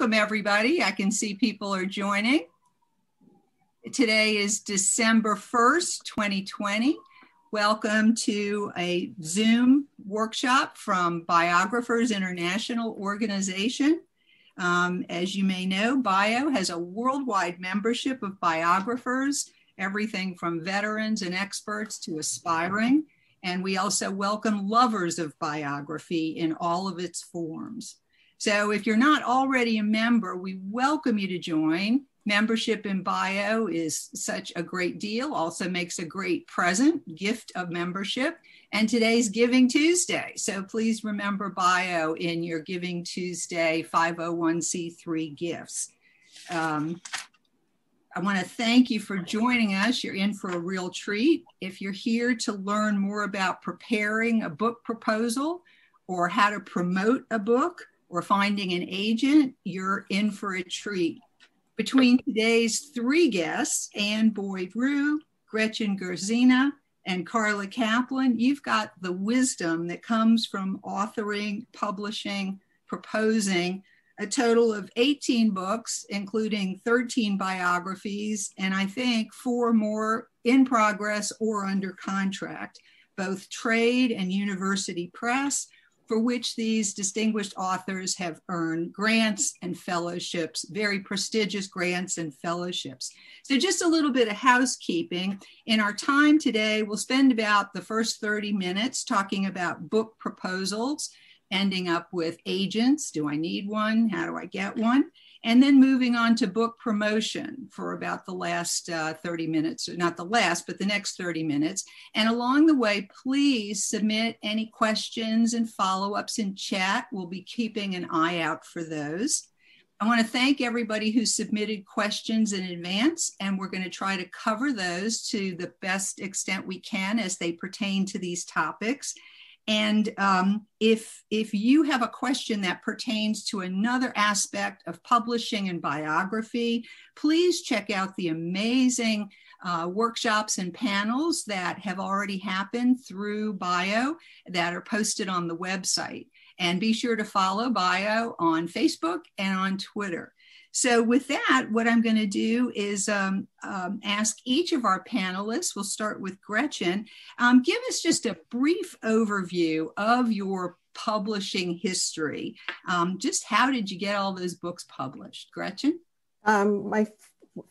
welcome everybody. I can see people are joining. Today is December 1st, 2020. Welcome to a Zoom workshop from Biographers International Organization. Um, as you may know, BIO has a worldwide membership of biographers, everything from veterans and experts to aspiring. And we also welcome lovers of biography in all of its forms. So if you're not already a member, we welcome you to join. Membership in Bio is such a great deal, also makes a great present gift of membership. And today's Giving Tuesday. So please remember Bio in your Giving Tuesday 501c3 gifts. Um, I want to thank you for joining us. You're in for a real treat. If you're here to learn more about preparing a book proposal or how to promote a book, or finding an agent, you're in for a treat. Between today's three guests, Anne Boyd Rioux, Gretchen Gerzina, and Carla Kaplan, you've got the wisdom that comes from authoring, publishing, proposing a total of 18 books, including 13 biographies, and I think four more in progress or under contract, both trade and university press, for which these distinguished authors have earned grants and fellowships, very prestigious grants and fellowships. So, just a little bit of housekeeping. In our time today, we'll spend about the first 30 minutes talking about book proposals, ending up with agents. Do I need one? How do I get one? And then moving on to book promotion for about the last uh, 30 minutes, not the last, but the next 30 minutes. And along the way, please submit any questions and follow ups in chat. We'll be keeping an eye out for those. I want to thank everybody who submitted questions in advance, and we're going to try to cover those to the best extent we can as they pertain to these topics. And um, if, if you have a question that pertains to another aspect of publishing and biography, please check out the amazing uh, workshops and panels that have already happened through Bio that are posted on the website. And be sure to follow Bio on Facebook and on Twitter. So, with that, what I'm going to do is um, um, ask each of our panelists, we'll start with Gretchen, um, give us just a brief overview of your publishing history. Um, just how did you get all those books published? Gretchen? Um, my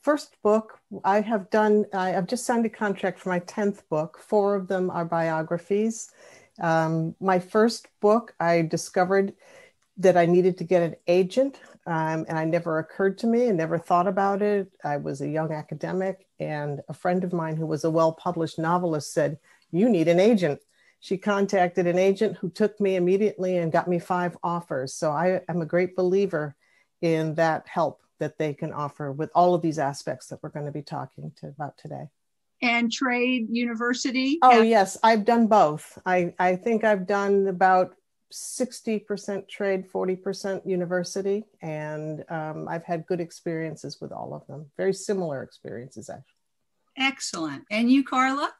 first book, I have done, I, have just signed a contract for my 10th book. Four of them are biographies. Um, my first book, I discovered that I needed to get an agent um, and I never occurred to me and never thought about it. I was a young academic, and a friend of mine who was a well published novelist said, You need an agent. She contacted an agent who took me immediately and got me five offers. So I am a great believer in that help that they can offer with all of these aspects that we're going to be talking to about today. And trade university? Oh, yes, I've done both. I, I think I've done about 60% trade, 40% university. And um, I've had good experiences with all of them, very similar experiences, actually. Excellent. And you, Carla?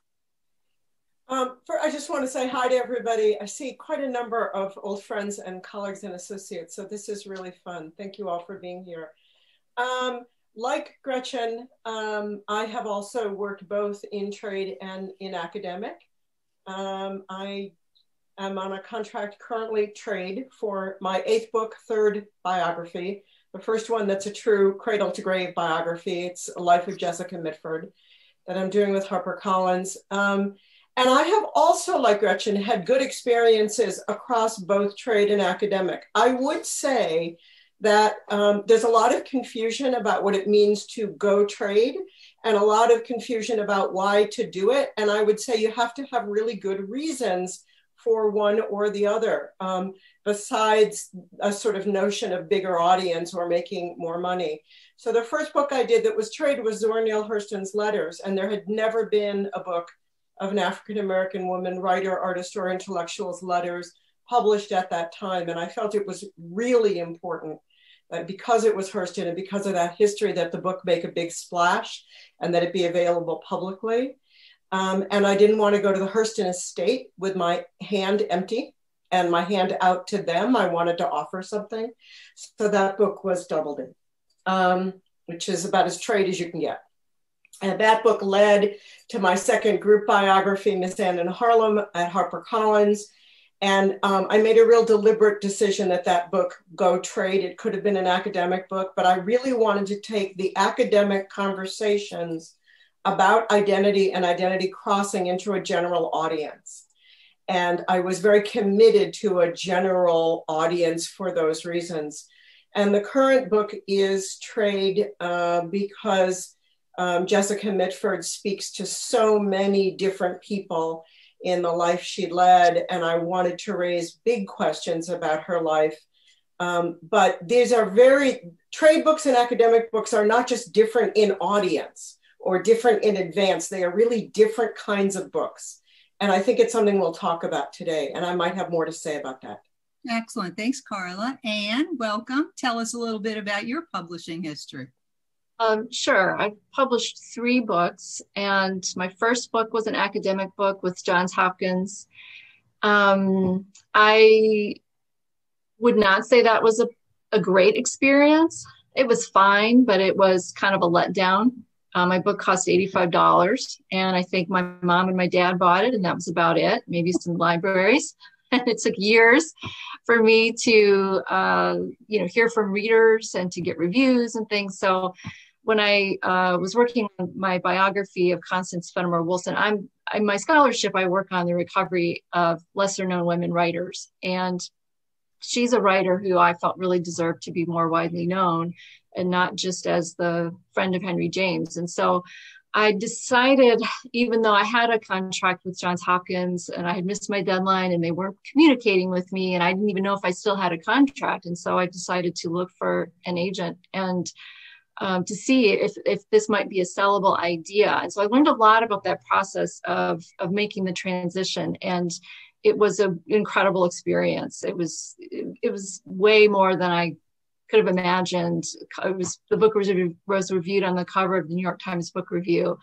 Um, for, I just want to say hi to everybody. I see quite a number of old friends and colleagues and associates, so this is really fun. Thank you all for being here. Um, like Gretchen, um, I have also worked both in trade and in academic. Um, I I'm on a contract currently trade for my eighth book, third biography. The first one that's a true cradle to grave biography. It's a life of Jessica Mitford that I'm doing with HarperCollins. Um, and I have also, like Gretchen, had good experiences across both trade and academic. I would say that um, there's a lot of confusion about what it means to go trade and a lot of confusion about why to do it. And I would say you have to have really good reasons for one or the other, um, besides a sort of notion of bigger audience or making more money. So the first book I did that was trade was Zora Neale Hurston's Letters, and there had never been a book of an African American woman, writer, artist, or intellectual's letters published at that time. And I felt it was really important that because it was Hurston and because of that history that the book make a big splash and that it be available publicly. Um, and I didn't want to go to the Hurston estate with my hand empty. and my hand out to them. I wanted to offer something. So that book was Doubleday, um, which is about as trade as you can get. And that book led to my second group biography, Miss Anne in Harlem at HarperCollins. And um, I made a real deliberate decision that that book go trade. It could have been an academic book, but I really wanted to take the academic conversations about identity and identity crossing into a general audience. And I was very committed to a general audience for those reasons. And the current book is Trade uh, because um, Jessica Mitford speaks to so many different people in the life she led. And I wanted to raise big questions about her life. Um, but these are very, trade books and academic books are not just different in audience or different in advance, they are really different kinds of books. And I think it's something we'll talk about today. And I might have more to say about that. Excellent. Thanks, Carla. Anne, welcome. Tell us a little bit about your publishing history. Um, sure. I published three books, and my first book was an academic book with Johns Hopkins. Um, I would not say that was a, a great experience. It was fine, but it was kind of a letdown. Uh, my book cost $85, and I think my mom and my dad bought it, and that was about it. Maybe some libraries. And it took years for me to, uh, you know, hear from readers and to get reviews and things. So when I uh, was working on my biography of Constance Fenimore Woolson, I'm in my scholarship. I work on the recovery of lesser known women writers, and she's a writer who I felt really deserved to be more widely known and not just as the friend of Henry James. And so I decided, even though I had a contract with Johns Hopkins and I had missed my deadline and they weren't communicating with me, and I didn't even know if I still had a contract. And so I decided to look for an agent and um, to see if, if this might be a sellable idea. And so I learned a lot about that process of, of making the transition. And it was an incredible experience. It was, it, it was way more than I could have imagined. It was the book was, was reviewed on the cover of the New York Times Book Review,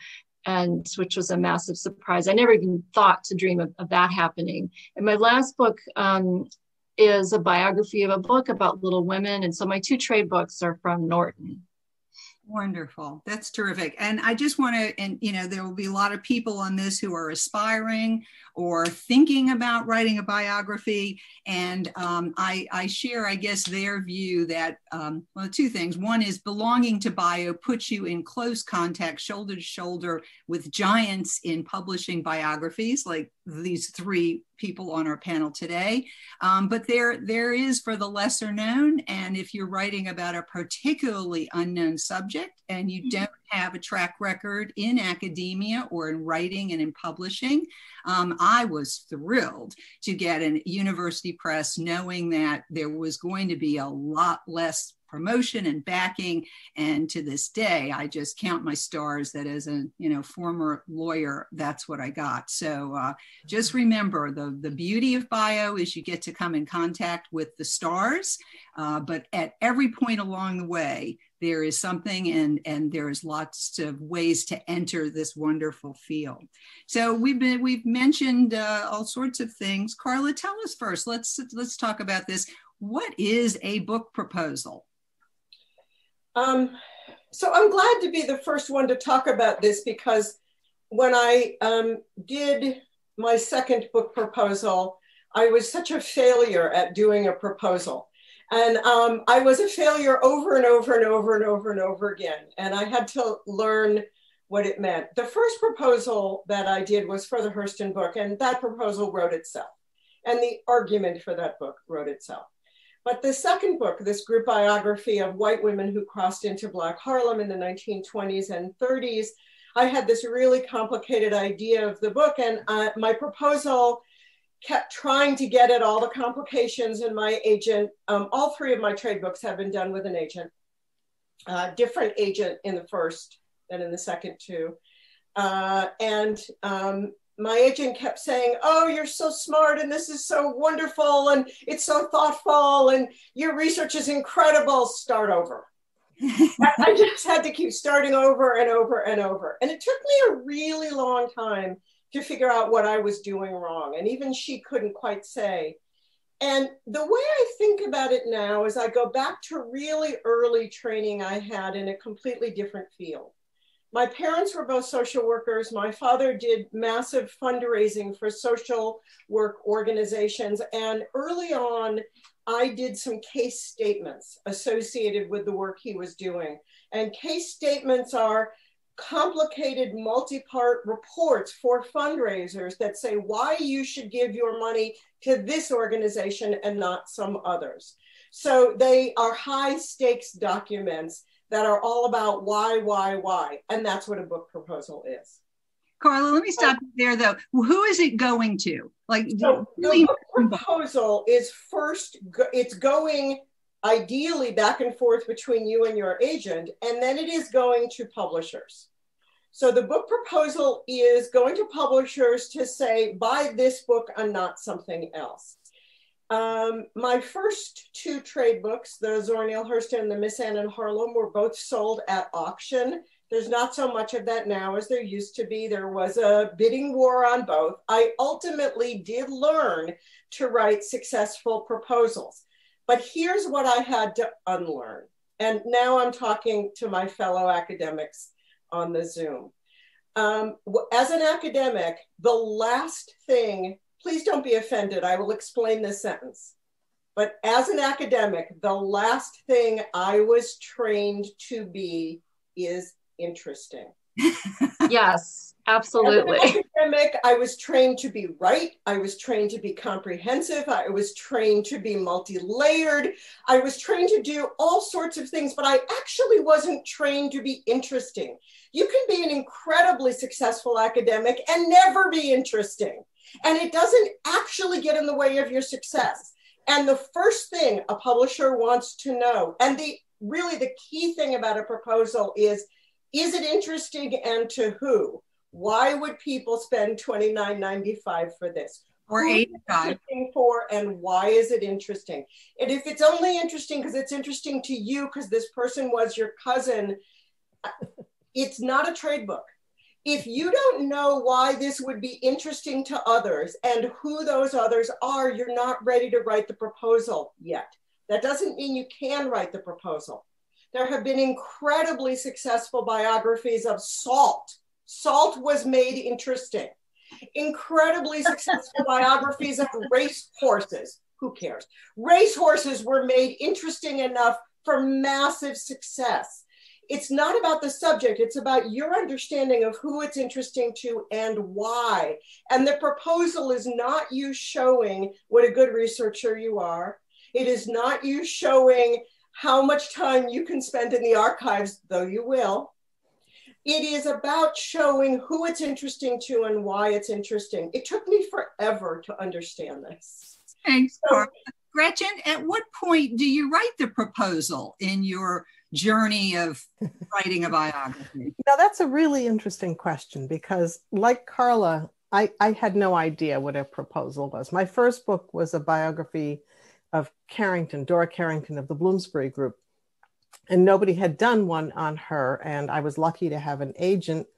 and which was a massive surprise. I never even thought to dream of, of that happening. And my last book um, is a biography of a book about Little Women, and so my two trade books are from Norton. Wonderful. That's terrific. And I just want to, and you know, there will be a lot of people on this who are aspiring or thinking about writing a biography. And um, I, I, share, I guess, their view that, um, well, two things. One is belonging to bio puts you in close contact, shoulder to shoulder with giants in publishing biographies, like these three people on our panel today. Um, but there, there is for the lesser known. And if you're writing about a particularly unknown subject and you mm-hmm. don't have a track record in academia or in writing and in publishing, um, I was thrilled to get an university press knowing that there was going to be a lot less promotion and backing. And to this day i just count my stars that as a you know former lawyer that's what i got. So uh, just remember the the beauty of bio is you get to come in contact with the stars uh, but at every point along the way there is something and and there's lots of ways to enter this wonderful field. So we've been we've mentioned uh, all sorts of things. Carla tell us first let's let's talk about this. What is a book proposal um, so i'm glad to be the first one to talk about this because when i um, did my second book proposal i was such a failure at doing a proposal and um, I was a failure over and over and over and over and over again. And I had to learn what it meant. The first proposal that I did was for the Hurston book, and that proposal wrote itself. And the argument for that book wrote itself. But the second book, this group biography of white women who crossed into Black Harlem in the 1920s and 30s, I had this really complicated idea of the book. And uh, my proposal kept trying to get at all the complications and my agent um, all three of my trade books have been done with an agent uh, different agent in the first than in the second two uh, and um, my agent kept saying oh you're so smart and this is so wonderful and it's so thoughtful and your research is incredible start over I just had to keep starting over and over and over and it took me a really long time to figure out what I was doing wrong. And even she couldn't quite say. And the way I think about it now is I go back to really early training I had in a completely different field. My parents were both social workers. My father did massive fundraising for social work organizations. And early on, I did some case statements associated with the work he was doing. And case statements are complicated multi-part reports for fundraisers that say why you should give your money to this organization and not some others. So they are high stakes documents that are all about why, why, why. And that's what a book proposal is. Carla, let me stop there though. Who is it going to? Like so the book proposal is first it's going ideally back and forth between you and your agent, and then it is going to publishers. So the book proposal is going to publishers to say, buy this book and not something else. Um, my first two trade books, the Zora Neale Hurston and the Miss Anne in Harlem, were both sold at auction. There's not so much of that now as there used to be. There was a bidding war on both. I ultimately did learn to write successful proposals. But here's what I had to unlearn. And now I'm talking to my fellow academics on the Zoom. Um, as an academic, the last thing, please don't be offended, I will explain this sentence. But as an academic, the last thing I was trained to be is interesting. yes, absolutely. As an academic, I was trained to be right. I was trained to be comprehensive. I was trained to be multi layered. I was trained to do all sorts of things, but I actually wasn't trained to be interesting. You can be an incredibly successful academic and never be interesting. And it doesn't actually get in the way of your success. And the first thing a publisher wants to know, and the really the key thing about a proposal is is it interesting and to who? Why would people spend $29.95 for this? Or 85 for and why is it interesting? And if it's only interesting because it's interesting to you because this person was your cousin, uh, it's not a trade book. If you don't know why this would be interesting to others and who those others are, you're not ready to write the proposal yet. That doesn't mean you can write the proposal. There have been incredibly successful biographies of salt. Salt was made interesting. Incredibly successful biographies of race horses. Who cares? Race horses were made interesting enough for massive success. It's not about the subject, it's about your understanding of who it's interesting to and why. And the proposal is not you showing what a good researcher you are. It is not you showing how much time you can spend in the archives, though you will. It is about showing who it's interesting to and why it's interesting. It took me forever to understand this. Thanks, so, Gretchen, at what point do you write the proposal in your journey of writing a biography? Now, that's a really interesting question because, like Carla, I, I had no idea what a proposal was. My first book was a biography of Carrington, Dora Carrington of the Bloomsbury Group. And nobody had done one on her. And I was lucky to have an agent.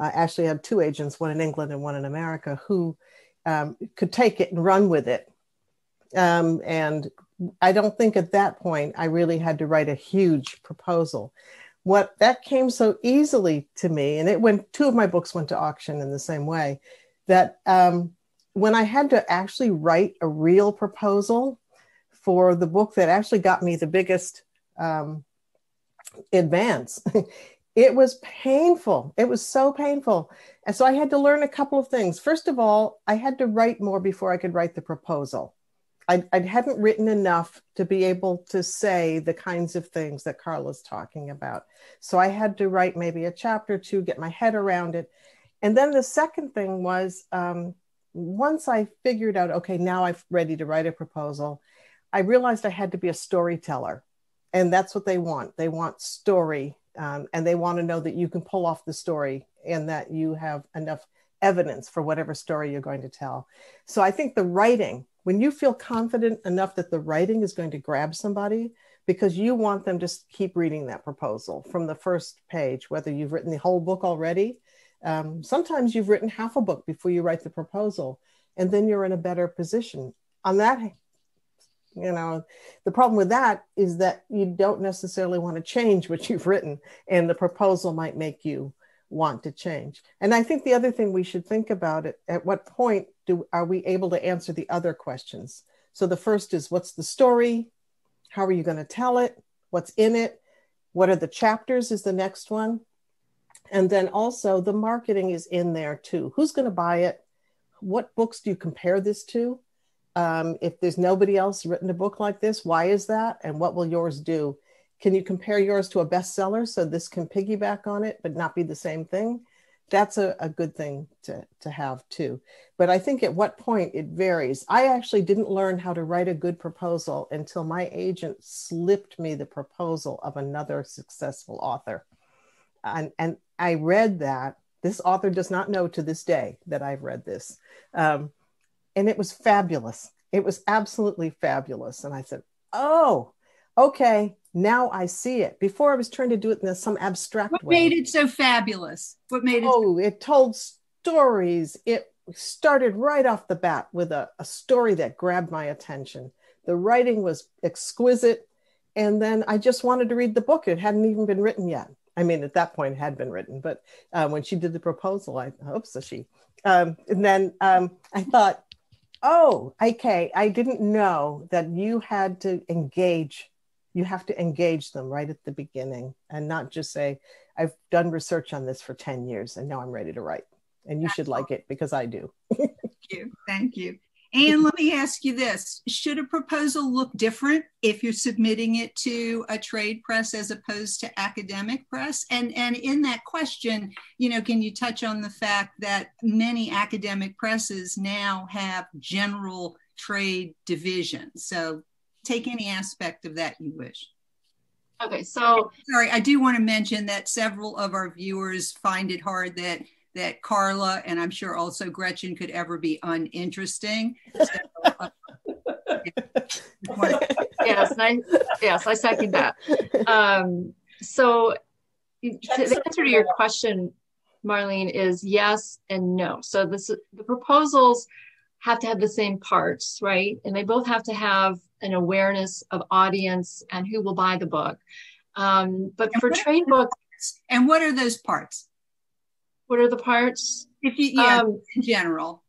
Uh, actually, had two agents, one in England and one in America, who um, could take it and run with it. Um, and I don't think at that point I really had to write a huge proposal. What that came so easily to me, and it went, two of my books went to auction in the same way, that um, when I had to actually write a real proposal, for the book that actually got me the biggest um, advance. it was painful. It was so painful. And so I had to learn a couple of things. First of all, I had to write more before I could write the proposal. I, I hadn't written enough to be able to say the kinds of things that Carla's talking about. So I had to write maybe a chapter or two, get my head around it. And then the second thing was um, once I figured out, okay, now I'm ready to write a proposal, I realized I had to be a storyteller. And that's what they want. They want story. Um, and they want to know that you can pull off the story and that you have enough evidence for whatever story you're going to tell. So I think the writing, when you feel confident enough that the writing is going to grab somebody, because you want them to keep reading that proposal from the first page, whether you've written the whole book already. Um, sometimes you've written half a book before you write the proposal, and then you're in a better position. On that You know, the problem with that is that you don't necessarily want to change what you've written, and the proposal might make you want to change. And I think the other thing we should think about it at what point do are we able to answer the other questions? So the first is what's the story? How are you going to tell it? What's in it? What are the chapters is the next one. And then also the marketing is in there too. Who's going to buy it? What books do you compare this to? Um, if there's nobody else written a book like this, why is that? And what will yours do? Can you compare yours to a bestseller so this can piggyback on it but not be the same thing? That's a, a good thing to, to have too. But I think at what point it varies. I actually didn't learn how to write a good proposal until my agent slipped me the proposal of another successful author. And, and I read that. This author does not know to this day that I've read this. Um, and it was fabulous. It was absolutely fabulous. And I said, oh, okay, now I see it. Before I was trying to do it in some abstract what way. What made it so fabulous? What made it? Oh, it told stories. It started right off the bat with a, a story that grabbed my attention. The writing was exquisite. And then I just wanted to read the book. It hadn't even been written yet. I mean, at that point, it had been written, but uh, when she did the proposal, I hope so she. Um, and then um, I thought, oh, okay, I didn't know that you had to engage you have to engage them right at the beginning and not just say, I've done research on this for 10 years and now I'm ready to write. And you should like it because I do. Thank you. Thank you. And let me ask you this Should a proposal look different if you're submitting it to a trade press as opposed to academic press? And, and in that question, you know, can you touch on the fact that many academic presses now have general trade divisions? So take any aspect of that you wish. Okay, so sorry, I do want to mention that several of our viewers find it hard that that Carla and I'm sure also Gretchen could ever be uninteresting. So, uh, yes, I, yes, I second that. Um, so the answer to your question, Marlene, is yes and no. So this the proposals have to have the same parts, right? And they both have to have an awareness of audience and who will buy the book. Um, but and for trade books, and what are those parts? What are the parts? If you, yeah, um, in general.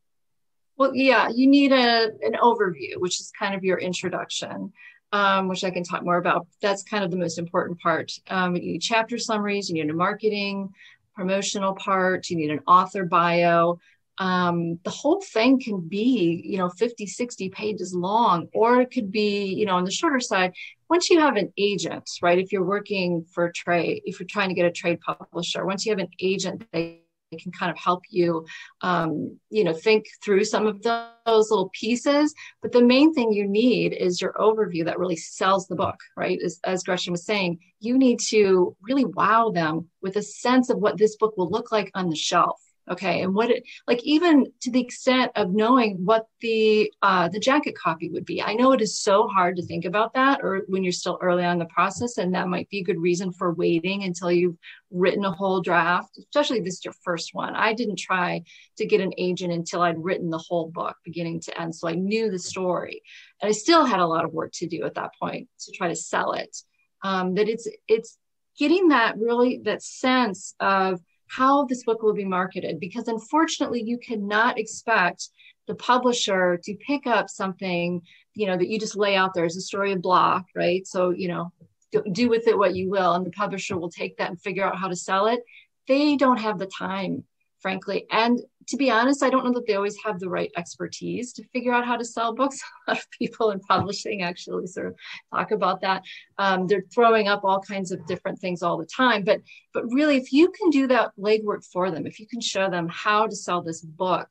Well, yeah, you need a an overview, which is kind of your introduction, um, which I can talk more about. That's kind of the most important part. Um, you need chapter summaries, you need a marketing, promotional part, you need an author bio, um, the whole thing can be you know 50 60 pages long or it could be you know on the shorter side once you have an agent right if you're working for trade if you're trying to get a trade publisher once you have an agent they can kind of help you um, you know think through some of those little pieces but the main thing you need is your overview that really sells the book right? As, as gretchen was saying you need to really wow them with a sense of what this book will look like on the shelf okay and what it like even to the extent of knowing what the uh, the jacket copy would be. I know it is so hard to think about that or when you're still early on the process and that might be a good reason for waiting until you've written a whole draft especially this is your first one. I didn't try to get an agent until i'd written the whole book beginning to end so i knew the story. And i still had a lot of work to do at that point to try to sell it. Um, that it's it's getting that really that sense of how this book will be marketed because unfortunately you cannot expect the publisher to pick up something you know that you just lay out there as a story of blah right? So you know do, do with it what you will and the publisher will take that and figure out how to sell it. They don't have the time frankly and to be honest, I don't know that they always have the right expertise to figure out how to sell books. A lot of people in publishing actually sort of talk about that. Um, they're throwing up all kinds of different things all the time, but but really, if you can do that legwork for them, if you can show them how to sell this book,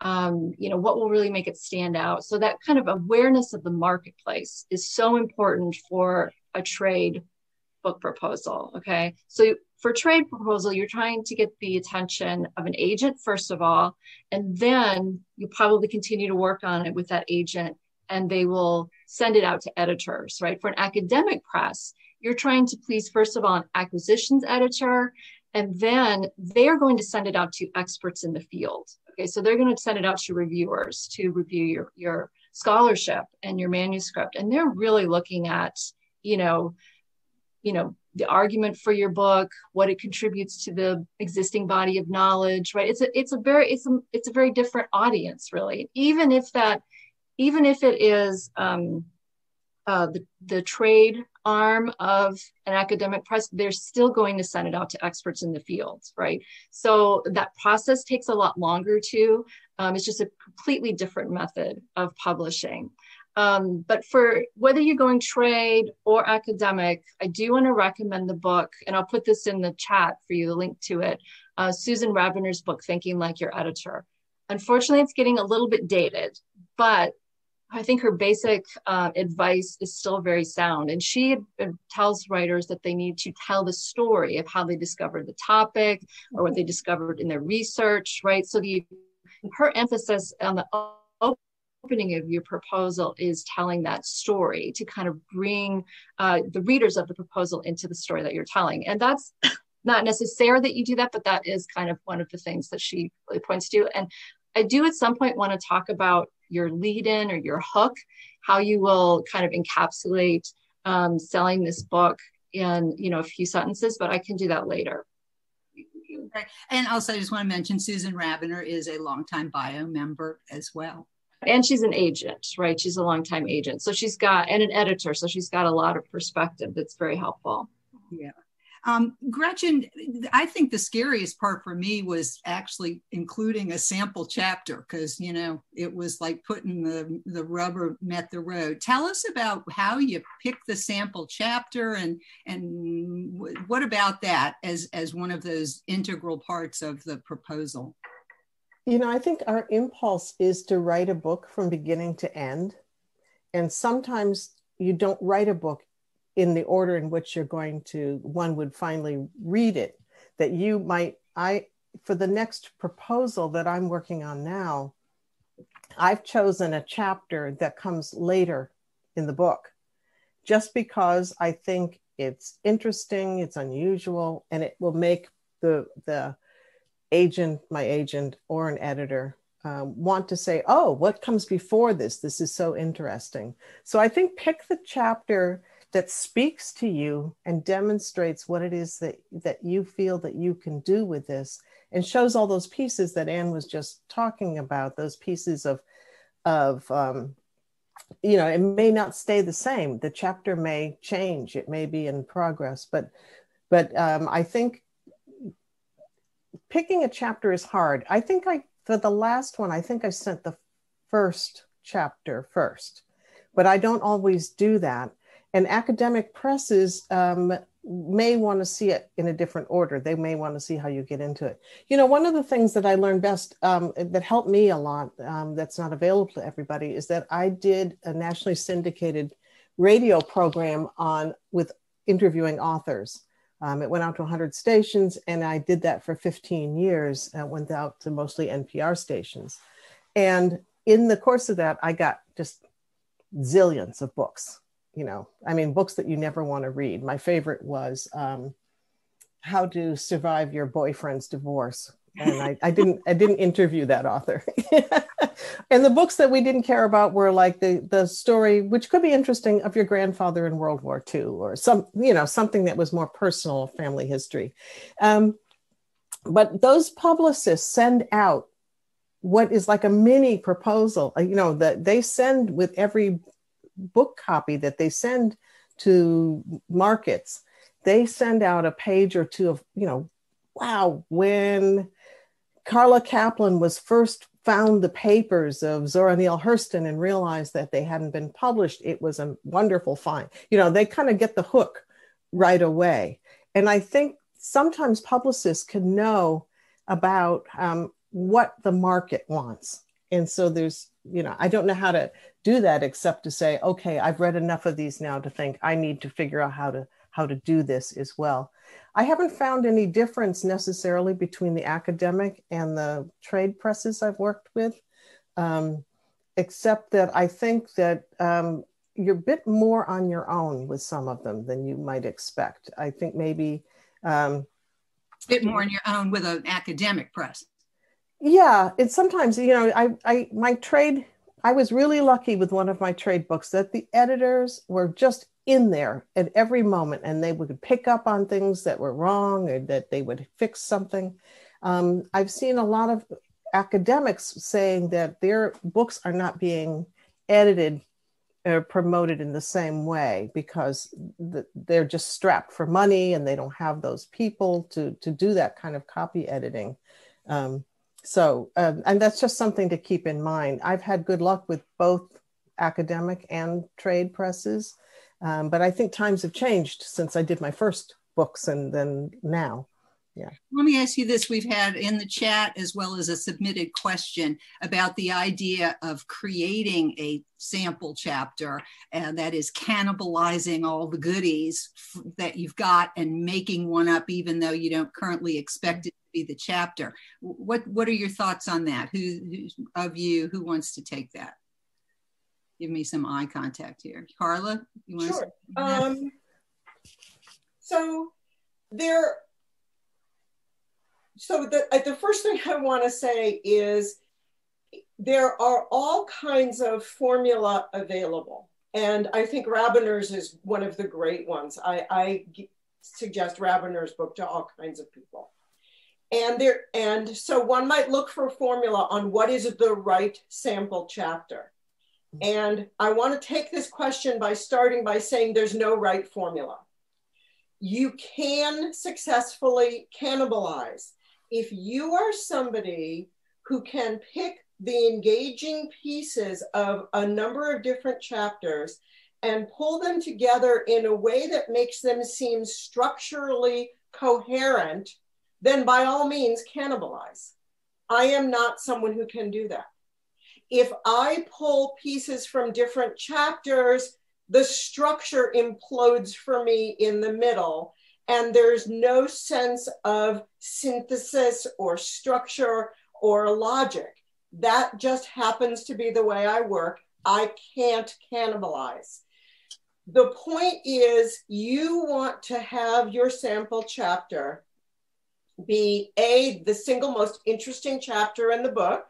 um, you know what will really make it stand out. So that kind of awareness of the marketplace is so important for a trade book proposal. Okay, so for trade proposal, you're trying to get the attention of an agent, first of all, and then you probably continue to work on it with that agent and they will send it out to editors, right? For an academic press, you're trying to please, first of all, an acquisitions editor, and then they're going to send it out to experts in the field. Okay, so they're going to send it out to reviewers to review your, your scholarship and your manuscript and they're really looking at you know you know the argument for your book what it contributes to the existing body of knowledge right it's a it's a very it's a it's a very different audience really even if that even if it is um, uh, the, the trade arm of an academic press, they're still going to send it out to experts in the fields, right? So that process takes a lot longer too. Um, it's just a completely different method of publishing. Um, but for whether you're going trade or academic, I do want to recommend the book, and I'll put this in the chat for you, the link to it. Uh, Susan Rabiner's book, Thinking Like Your Editor. Unfortunately, it's getting a little bit dated, but I think her basic uh, advice is still very sound. And she uh, tells writers that they need to tell the story of how they discovered the topic or what they discovered in their research, right? So the her emphasis on the opening of your proposal is telling that story to kind of bring uh, the readers of the proposal into the story that you're telling. And that's not necessary that you do that, but that is kind of one of the things that she really points to. And I do at some point want to talk about your lead in or your hook, how you will kind of encapsulate um, selling this book in you know a few sentences, but I can do that later. And also, I just want to mention Susan Rabiner is a longtime bio member as well. And she's an agent, right? She's a longtime agent. So she's got, and an editor. So she's got a lot of perspective that's very helpful. Yeah. Um, Gretchen, I think the scariest part for me was actually including a sample chapter because you know it was like putting the the rubber met the road. Tell us about how you pick the sample chapter and and what about that as as one of those integral parts of the proposal. You know, I think our impulse is to write a book from beginning to end, and sometimes you don't write a book in the order in which you're going to one would finally read it that you might i for the next proposal that i'm working on now i've chosen a chapter that comes later in the book just because i think it's interesting it's unusual and it will make the the agent my agent or an editor um, want to say oh what comes before this? This is so interesting. So i think pick the chapter that speaks to you and demonstrates what it is that that you feel that you can do with this and shows all those pieces that anne was just talking about those pieces of of um, you know it may not stay the same. The chapter may change. It may be in progress. But but um, i think picking a chapter is hard i think i for the last one i think i sent the first chapter first but i don't always do that and academic presses um, may want to see it in a different order. They may want to see how you get into it. You know, one of the things that I learned best um, that helped me a lot, um, that's not available to everybody, is that I did a nationally syndicated radio program on with interviewing authors. Um, it went out to 100 stations, and I did that for 15 years. It went out to mostly NPR stations, and in the course of that, I got just zillions of books you know, I mean, books that you never want to read. My favorite was um, How to Survive Your Boyfriend's Divorce. And I, I didn't I didn't interview that author. and the books that we didn't care about were like the the story, which could be interesting, of your grandfather in World War II, or some, you know, something that was more personal family history. Um, but those publicists send out what is like a mini proposal you know that they send with every book copy that they send to markets, they send out a page or two of, you know, wow, when Carla Kaplan was first found the papers of Zora Neale Hurston and realized that they hadn't been published, it was a wonderful find. You know, they kind of get the hook right away. And I think sometimes publicists can know about um, what the market wants. And so there's, you know, I don't know how to do that except to say, okay, I've read enough of these now to think I need to figure out how to how to do this as well. I haven't found any difference necessarily between the academic and the trade presses I've worked with, um, except that I think that um, you're a bit more on your own with some of them than you might expect. I think maybe um, a bit more on your own with an academic press. Yeah, it's sometimes you know I I my trade I was really lucky with one of my trade books that the editors were just in there at every moment and they would pick up on things that were wrong or that they would fix something. Um, I've seen a lot of academics saying that their books are not being edited or promoted in the same way because the, they're just strapped for money and they don't have those people to, to do that kind of copy editing. Um, so, um, and that's just something to keep in mind. I've had good luck with both academic and trade presses, um, but I think times have changed since I did my first books and then now yeah. Let me ask you this. We've had in the chat as well as a submitted question about the idea of creating a sample chapter and that is cannibalizing all the goodies that you've got and making one up even though you don't currently expect it to be the chapter. What what are your thoughts on that? Who, who of you who wants to take that? Give me some eye contact here. Carla, you want sure. to um, so there so the, uh, the first thing I want to say is there are all kinds of formula available. And I think Rabiner's is one of the great ones. I, I suggest Rabiner's book to all kinds of people. And there, and so one might look for a formula on what is the right sample chapter. And I want to take this question by starting by saying there's no right formula. You can successfully cannibalize if you are somebody who can pick the engaging pieces of a number of different chapters and pull them together in a way that makes them seem structurally coherent, then by all means cannibalize. I am not someone who can do that. If I pull pieces from different chapters, the structure implodes for me in the middle and there's no sense of synthesis or structure or logic. That just happens to be the way I work. I can't cannibalize. The point is, you want to have your sample chapter be A, the single most interesting chapter in the book,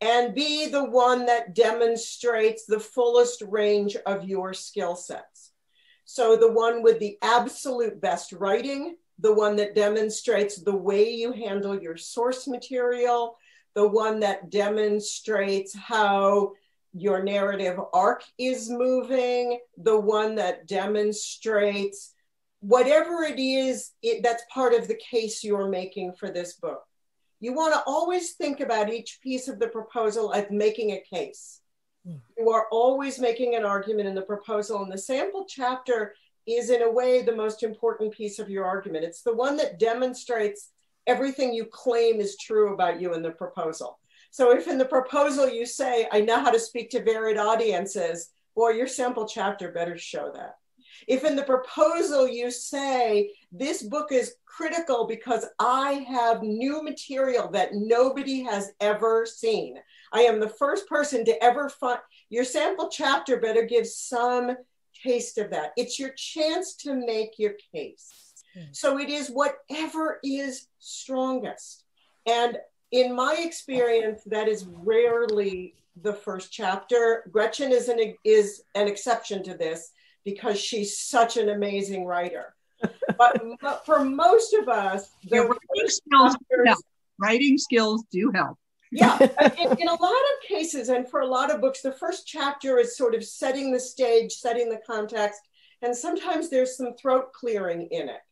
and be the one that demonstrates the fullest range of your skill sets. So the one with the absolute best writing, the one that demonstrates the way you handle your source material, the one that demonstrates how your narrative arc is moving, the one that demonstrates whatever it is it, that's part of the case you're making for this book. You want to always think about each piece of the proposal as making a case. Hmm. You are always making an argument in the proposal, and the sample chapter is, in a way, the most important piece of your argument. It's the one that demonstrates everything you claim is true about you in the proposal. So, if in the proposal you say, I know how to speak to varied audiences, boy, your sample chapter better show that. If in the proposal you say, this book is critical because I have new material that nobody has ever seen, I am the first person to ever find your sample chapter better give some taste of that. It's your chance to make your case. Mm. So it is whatever is strongest. And in my experience, that is rarely the first chapter. Gretchen is an, is an exception to this because she's such an amazing writer. but for most of us, the writing skills, writing skills do help. Yeah in, in, a lot of cases and for a lot of books the first chapter is sort of setting the stage setting the context and sometimes there's some throat clearing in it.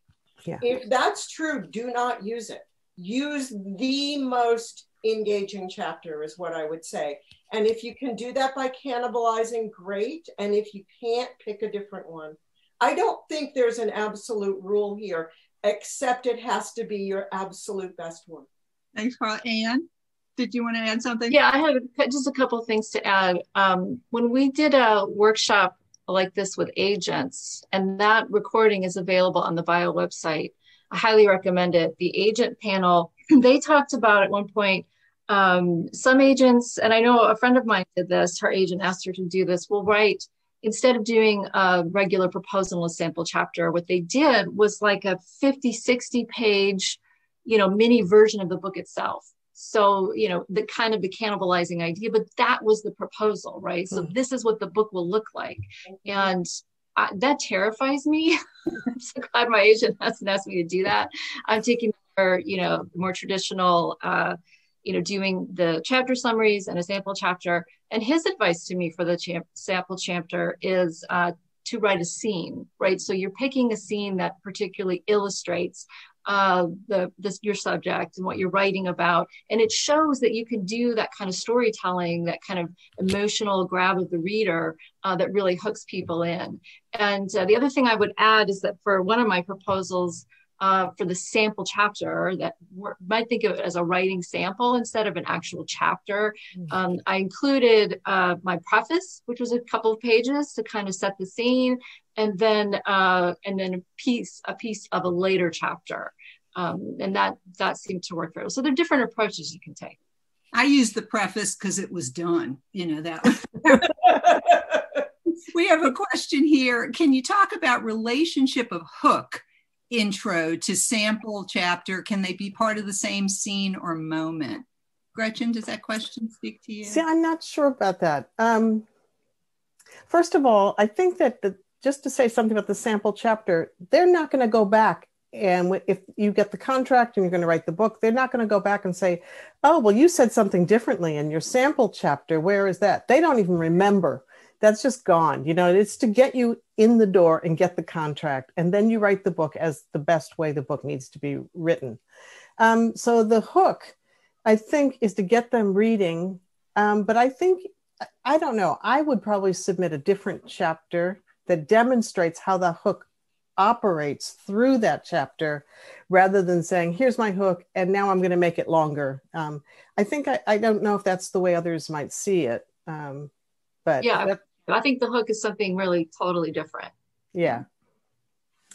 Yeah. if that's true do not use it. Use the most engaging chapter is what i would say and if you can do that by cannibalizing great and if you can't pick a different one i don't think there's an absolute rule here except it has to be your absolute best one thanks carl anne did you want to add something? Yeah, I have just a couple things to add. Um, when we did a workshop like this with agents, and that recording is available on the bio website, I highly recommend it. The agent panel, they talked about at one point um, some agents, and I know a friend of mine did this, her agent asked her to do this, will write, instead of doing a regular proposal and sample chapter, what they did was like a 50, 60 page, you know, mini version of the book itself. So you know the kind of the cannibalizing idea but that was the proposal right? So mm. this is what the book will look like. And I, that terrifies me. I'm so glad my agent hasn't asked me to do that. I'm taking more you know more traditional uh, you know doing the chapter summaries and a sample chapter and his advice to me for the sample chapter is uh, to write a scene right so you're picking a scene that particularly illustrates uh, the this, your subject and what you're writing about, and it shows that you can do that kind of storytelling, that kind of emotional grab of the reader uh, that really hooks people in. And uh, the other thing I would add is that for one of my proposals. Uh, for the sample chapter that might think of it as a writing sample instead of an actual chapter. Mm-hmm. Um, I included uh, my preface, which was a couple of pages to kind of set the scene, and then uh, and then a piece a piece of a later chapter um, and that that seemed to work very well so there are different approaches you can take i used the preface because it was done you know that we have a question here can you talk about relationship of hook intro to sample chapter can they be part of the same scene or moment gretchen does that question speak to you see i'm not sure about that um, first of all i think that the just to say something about the sample chapter, they're not going to go back. And if you get the contract and you're going to write the book, they're not going to go back and say, oh, well, you said something differently in your sample chapter. Where is that? They don't even remember. That's just gone. You know, it's to get you in the door and get the contract. And then you write the book as the best way the book needs to be written. Um, so the hook, I think, is to get them reading. Um, but I think, I don't know, I would probably submit a different chapter that demonstrates how the hook operates through that chapter rather than saying here's my hook and now i'm going to make it longer um, i think I, I, don't know if that's the way others might see it um, but yeah that, i think the hook is something really totally different yeah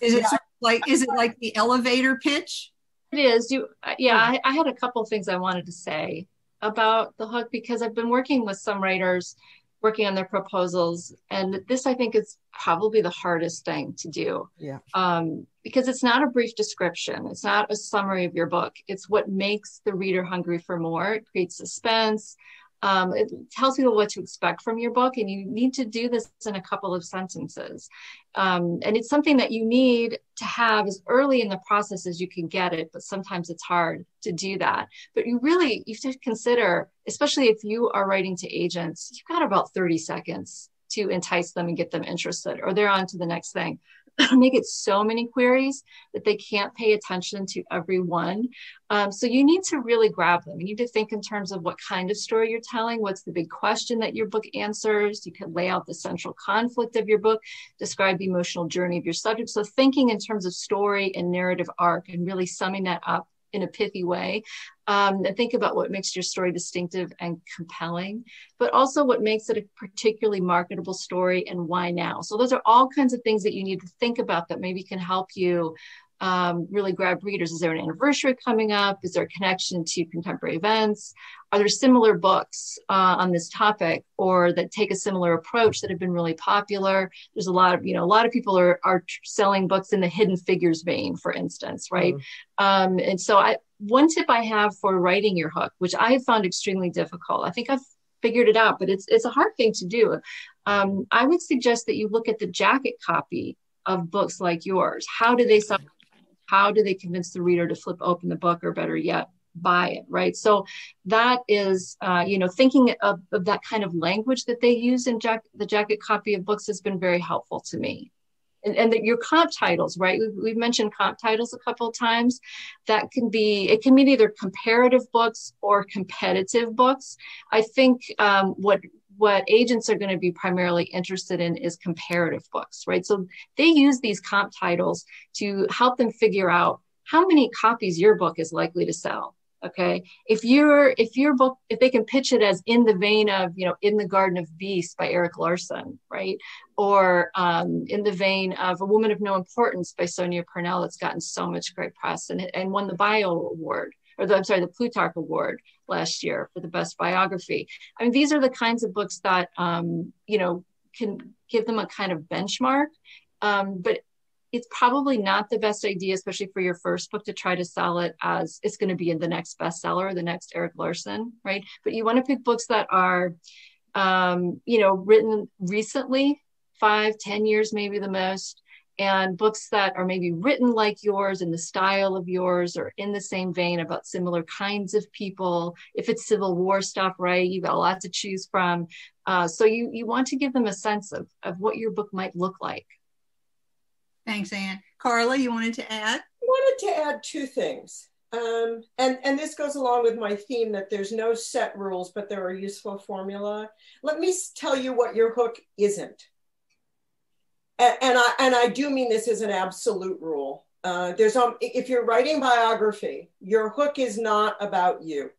is it yeah. sort of like is it like the elevator pitch it is you uh, yeah I, I had a couple things i wanted to say about the hook because i've been working with some writers working on their proposals. And this, I think, is probably the hardest thing to do. Yeah. Um, because it's not a brief description, it's not a summary of your book. It's what makes the reader hungry for more. It creates suspense. Um, it tells people what to expect from your book, and you need to do this in a couple of sentences. Um, and it's something that you need to have as early in the process as you can get it, but sometimes it's hard to do that. But you really you have to consider, especially if you are writing to agents, you've got about 30 seconds to entice them and get them interested, or they're on to the next thing. make it so many queries that they can't pay attention to every one. Um, so you need to really grab them. You need to think in terms of what kind of story you're telling, what's the big question that your book answers. You can lay out the central conflict of your book, describe the emotional journey of your subject. So thinking in terms of story and narrative arc and really summing that up in a pithy way um, and think about what makes your story distinctive and compelling, but also what makes it a particularly marketable story and why now. So, those are all kinds of things that you need to think about that maybe can help you um, really grab readers? Is there an anniversary coming up? Is there a connection to contemporary events? Are there similar books uh, on this topic or that take a similar approach that have been really popular? There's a lot of, you know, a lot of people are, are selling books in the hidden figures vein, for instance, right? Mm-hmm. Um, and so I, one tip I have for writing your hook, which I have found extremely difficult, I think I've figured it out, but it's, it's a hard thing to do. Um, I would suggest that you look at the jacket copy of books like yours. How do they sell how do they convince the reader to flip open the book or better yet buy it right? So that is uh, you know thinking of, of, that kind of language that they use in jack, the jacket copy of books has been very helpful to me. And, and that your comp titles right? We've, we've, mentioned comp titles a couple of times. That can be it can mean either comparative books or competitive books. I think um, what what agents are going to be primarily interested in is comparative books, right? So they use these comp titles to help them figure out how many copies your book is likely to sell. Okay. If you're, if your book, if they can pitch it as in the vein of, you know, In the Garden of Beasts by Erik Larson, right? Or um, in the vein of A Woman of No Importance by Sonia Purnell, that's gotten so much great press and, and won the Bio Award or the, I'm sorry, the Plutarch Award last year for the best biography. I mean, these are the kinds of books that, um, you know, can give them a kind of benchmark. Um, but it's probably not the best idea, especially for your first book, to try to sell it as it's going to be in the next bestseller, the next Erik Larson, right? But you want to pick books that are, um, you know, written recently, five, ten years maybe the most, and books that are maybe written like yours in the style of yours or in the same vein about similar kinds of people. If it's Civil War stuff, right, you've got a lot to choose from. Uh, so you you want to give them a sense of of what your book might look like. Thanks, Anne. Carla, you wanted to add? I wanted to add two things. Um, and, and this goes along with my theme that there's no set rules, but there are useful formula. Let me tell you what your hook isn't. And, and I, and I do mean this as an absolute rule. Uh, there's um, if you're writing biography, your hook is not about you.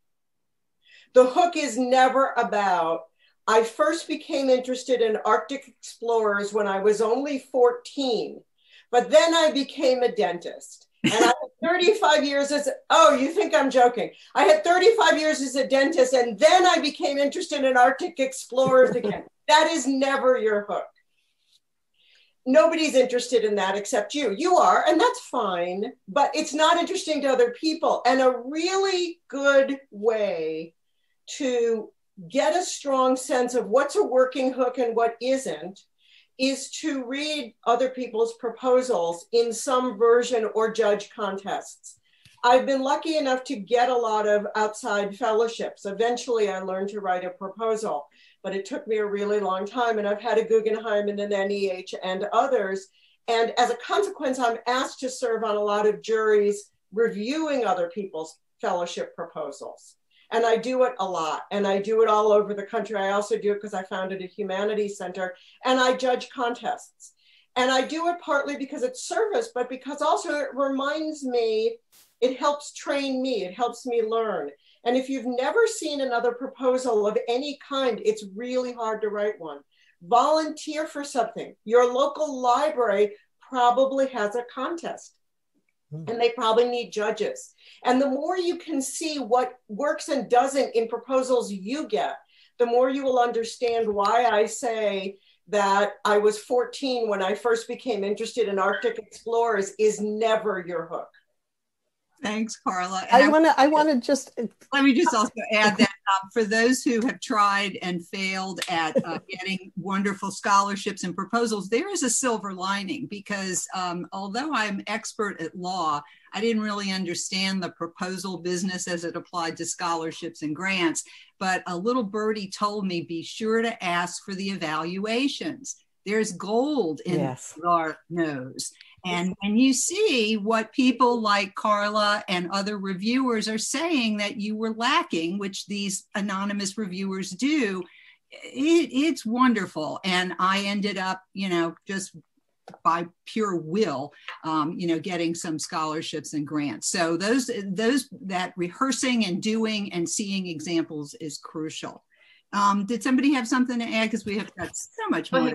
The hook is never about I first became interested in Arctic explorers when I was only 14 but then I became a dentist. And I had 35 years as, oh, you think I'm joking. I had 35 years as a dentist, and then I became interested in Arctic explorers again. that is never your hook. Nobody's interested in that except you. You are, and that's fine, but it's not interesting to other people. And a really good way to get a strong sense of what's a working hook and what isn't is to read other people's proposals in some version or judge contests. I've been lucky enough to get a lot of outside fellowships. Eventually, I learned to write a proposal, but it took me a really long time. And I've had a Guggenheim and an NEH and others. And as a consequence, I'm asked to serve on a lot of juries reviewing other people's fellowship proposals. And I do it a lot and I do it all over the country. I also do it because I founded a humanities center and I judge contests. And I do it partly because it's service, but because also it reminds me, it helps train me, it helps me learn. And if you've never seen another proposal of any kind, it's really hard to write one. Volunteer for something. Your local library probably has a contest Hmm. and they probably need judges. And the more you can see what works and doesn't in proposals you get, the more you will understand why I say that I was 14 when I first became interested in Arctic explorers is never your hook. Thanks, Carla. And I want to. I want to just let me just also add that um, for those who have tried and failed at uh, getting wonderful scholarships and proposals, there is a silver lining because um, although I'm expert at law, I didn't really understand the proposal business as it applied to scholarships and grants. But a little birdie told me be sure to ask for the evaluations. There's gold in yes. our nose. And when you see what people like Carla and other reviewers are saying that you were lacking, which these anonymous reviewers do, it, it's wonderful. And I ended up, you know, just by pure will, um, you know, getting some scholarships and grants. So those those that rehearsing and doing and seeing examples is crucial. Um, did somebody have something to add? Because we have got so much more.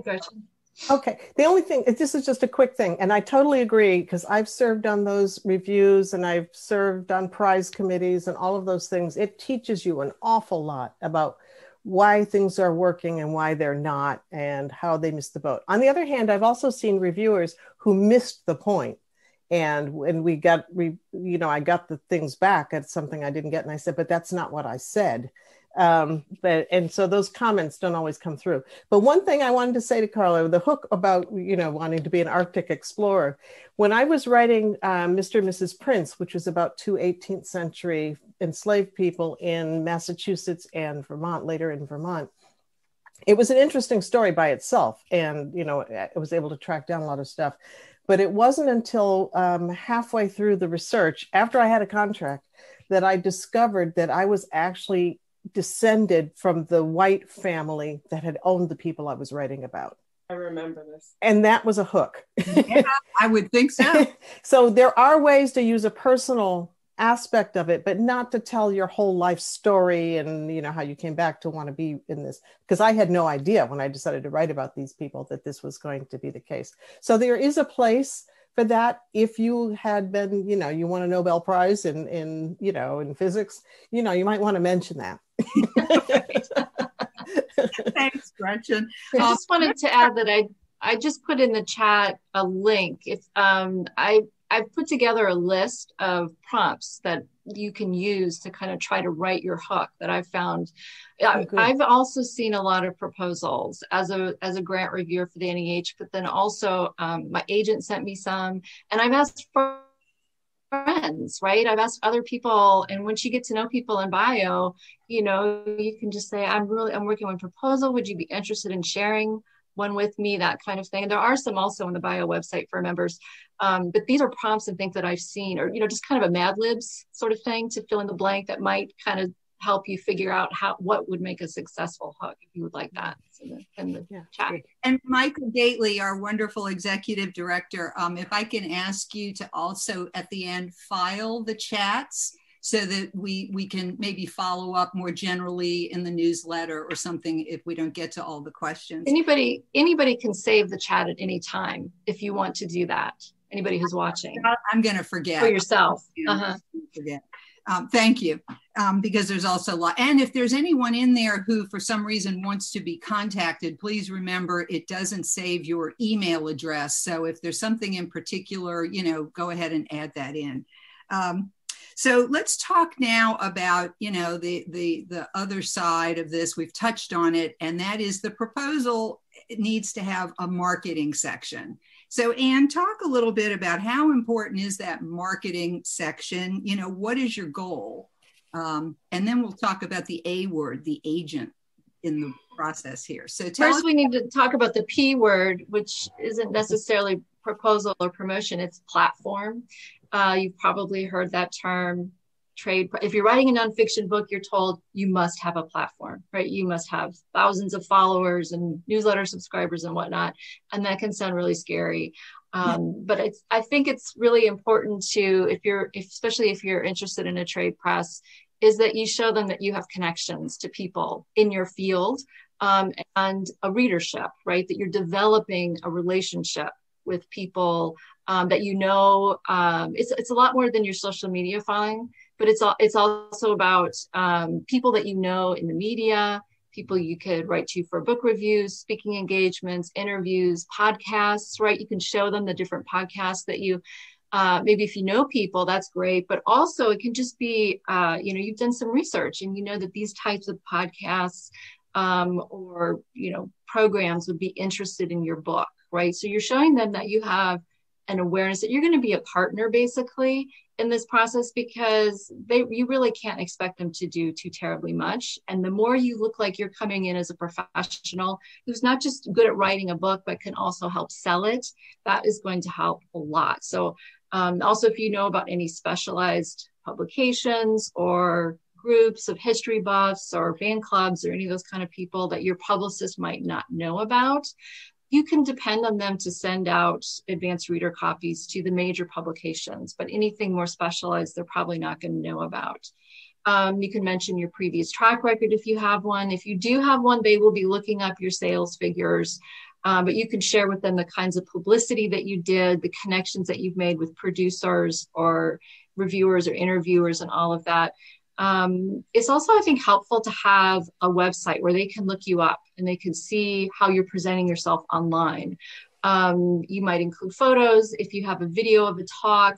Okay. The only thing, this is just a quick thing, and I totally agree because I've served on those reviews and I've served on prize committees and all of those things. It teaches you an awful lot about why things are working and why they're not and how they missed the boat. On the other hand, I've also seen reviewers who missed the point and when we got we you know i got the things back at something i didn't get and i said but that's not what i said um, and so those comments don't always come through. But one thing I wanted to say to Carla, the hook about you know wanting to be an Arctic explorer, when I was writing um, Mr. and Mrs. Prince, which was about two 18th century enslaved people in Massachusetts and Vermont, later in Vermont. It was an interesting story by itself, and you know I was able to track down a lot of stuff. But it wasn't until um, halfway through the research, after I had a contract, that I discovered that I was actually descended from the white family that had owned the people I was writing about. I remember this. And that was a hook. yeah, I would think so. so there are ways to use a personal aspect of it, but not to tell your whole life story and you know how you came back to want to be in this. Because I had no idea when I decided to write about these people that this was going to be the case. So there is a place for that if you had been you know you won a nobel prize in in you know in physics you know you might want to mention that thanks gretchen i just wanted to add that i I just put in the chat a link. If um, I I've put together a list of prompts that you can use to kind of try to write your hook that I've found. Oh, I've also seen a lot of proposals as a as a grant reviewer for the NEH, but then also um, my agent sent me some, and I've asked for friends, right? I've asked other people, and once you get to know people in bio, you know, you can just say, "I'm really I'm working on a proposal. Would you be interested in sharing?" One with me, that kind of thing. And there are some also on the bio website for members. Um, but these are prompts and things that I've seen, or, you know, just kind of a Mad Libs sort of thing to fill in the blank that might kind of help you figure out how what would make a successful hook if you would like that in the, in the yeah, chat. And Michael Gately, our wonderful executive director, um, if I can ask you to also at the end file the chats so that we we can maybe follow up more generally in the newsletter or something if we don't get to all the questions. Anybody anybody can save the chat at any time if you want to do that. Anybody who's watching. I'm going to forget. For yourself. Uh-huh. Forget. Um, thank you. Um, because there's also a lot. And if there's anyone in there who, for some reason, wants to be contacted, please remember it doesn't save your email address. So if there's something in particular, you know, go ahead and add that in. Um, so let's talk now about, you know, the, the, the other side of this. We've touched on it, and that is the proposal needs to have a marketing section. So, Anne, talk a little bit about how important is that marketing section? You know, what is your goal? Um, and then we'll talk about the A word, the agent in the process here. So, first, we need to talk about the P word, which isn't necessarily proposal or promotion, it's platform. Uh, you've probably heard that term trade. If you're writing a nonfiction book, you're told you must have a platform, right? You must have thousands of followers and newsletter subscribers and whatnot. And that can sound really scary. Um, but I think it's really important to, if you're, if, especially if you're interested in a trade press, is that you show them that you have connections to people in your field um, and a readership, right? That you're developing a relationship with people um, that you know. Um, it's it's a lot more than your social media following, but it's it's also about um, people that you know in the media, people you could write to for book reviews, speaking engagements, interviews, podcasts. Right, you can show them the different podcasts that you. Uh, maybe if you know people, that's great. But also, it can just be, uh, you know, you've done some research and you know that these types of podcasts um, or you know programs would be interested in your book right so you're showing them that you have an awareness that you're going to be a partner basically in this process because they you really can't expect them to do too terribly much. And the more you look like you're coming in as a professional who's not just good at writing a book but can also help sell it that is going to help a lot. So um, also if you know about any specialized publications or groups of history buffs or fan clubs or any of those kind of people that your publicist might not know about you can depend on them to send out advanced reader copies to the major publications, but anything more specialized, they're probably not going to know about. Um, you can mention your previous track record if you have one. If you do have one, they will be looking up your sales figures. Um, but you can share with them the kinds of publicity that you did, the connections that you've made with producers or reviewers or interviewers, and all of that. Um, it's also, I think, helpful to have a website where they can look you up and they can see how you're presenting yourself online. Um, you might include photos if you have a video of a talk.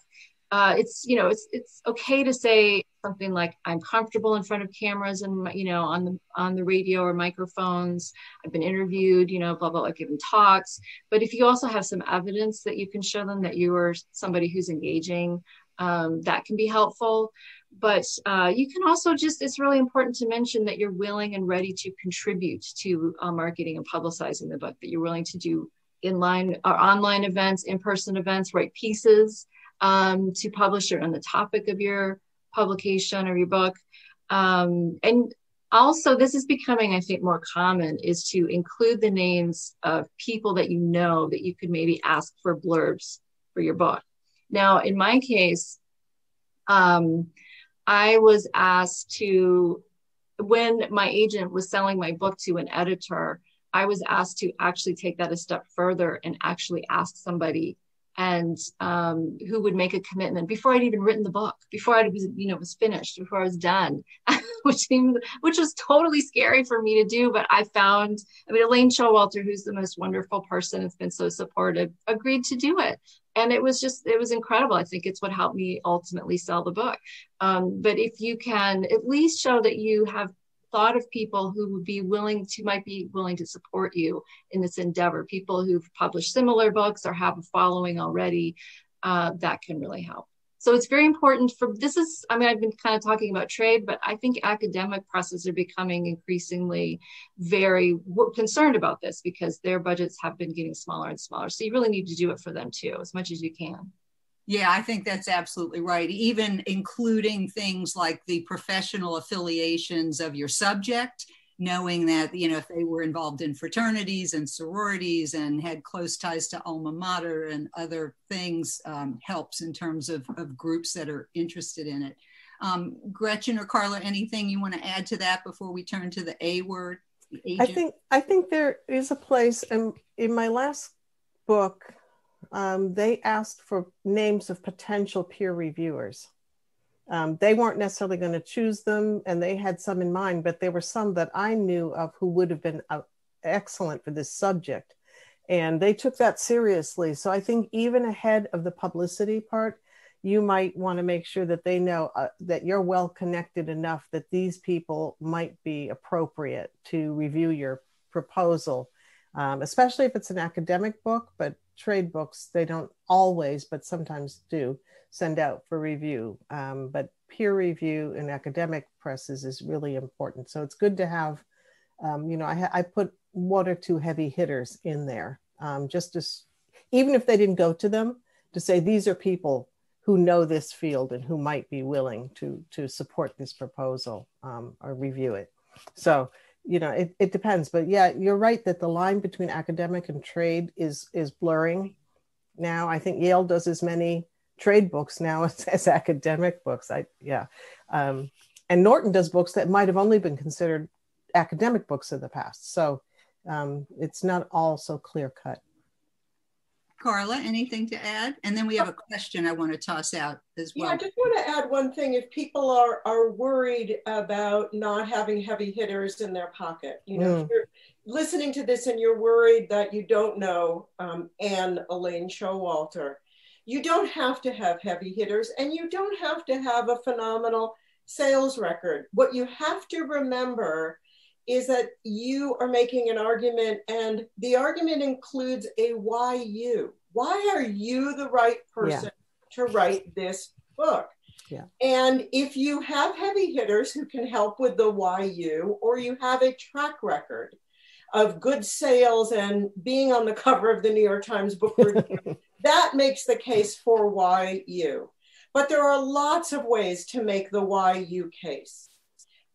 Uh, it's you know it's it's okay to say something like I'm comfortable in front of cameras and you know on the on the radio or microphones. I've been interviewed, you know, blah blah, blah given talks. But if you also have some evidence that you can show them that you are somebody who's engaging, um, that can be helpful but uh, you can also just it's really important to mention that you're willing and ready to contribute to uh, marketing and publicizing the book that you're willing to do in line or online events in-person events write pieces um, to publish it on the topic of your publication or your book. Um, and also this is becoming i think more common is to include the names of people that you know that you could maybe ask for blurbs for your book. Now in my case um, I was asked to, when my agent was selling my book to an editor, I was asked to actually take that a step further and actually ask somebody and um, who would make a commitment before I'd even written the book, before I was, you know, was finished, before I was done, which seemed, which was totally scary for me to do. But I found, I mean, Elaine Showalter, who's the most wonderful person, has been so supportive, agreed to do it. And it was just, it was incredible. I think it's what helped me ultimately sell the book. Um, but if you can at least show that you have thought of people who would be willing to might be willing to support you in this endeavor. People who've published similar books or have a following already uh, that can really help. So it's very important for this is i mean i've been kind of talking about trade but i think academic presses are becoming increasingly very concerned about this because their budgets have been getting smaller and smaller. So you really need to do it for them too as much as you can yeah, I think that's absolutely right. Even including things like the professional affiliations of your subject, knowing that, you know, if they were involved in fraternities and sororities and had close ties to alma mater and other things um, helps in terms of, of groups that are interested in it. Um, Gretchen or Carla, anything you want to add to that before we turn to the A word? I think I think there is a place, and in my last book, um, they asked for names of potential peer reviewers. Um, they weren't necessarily going to choose them, and they had some in mind, but there were some that I knew of who would have been uh, excellent for this subject. And they took that seriously. So I think even ahead of the publicity part, you might want to make sure that they know uh, that you're well connected enough that these people might be appropriate to review your proposal, um, especially if it's an academic book. But trade books, they don't always, but sometimes do send out for review. Um, but peer review in academic presses is really important. So it's good to have, um, you know, I, I, put one or two heavy hitters in there, um, just as even if they didn't go to them, to say these are people who know this field and who might be willing to to support this proposal um, or review it. So you know it, it depends but yeah you're right that the line between academic and trade is is blurring now. I think yale does as many trade books now as, as academic books. I yeah. Um, and norton does books that might have only been considered academic books in the past. So um, it's not all so clear cut Carla, anything to add? And then we have a question I want to toss out as well. Yeah, I just want to add one thing. If people are are worried about not having heavy hitters in their pocket, you know, mm. if you're listening to this and you're worried that you don't know um, Anne Elaine Showalter, you don't have to have heavy hitters and you don't have to have a phenomenal sales record. What you have to remember is that you are making an argument and the argument includes a why you. Why are you the right person yeah. to write this book? Yeah. And if you have heavy hitters who can help with the why you, or you have a track record of good sales and being on the cover of the New York Times Book Review, that makes the case for why you. But there are lots of ways to make the why you case.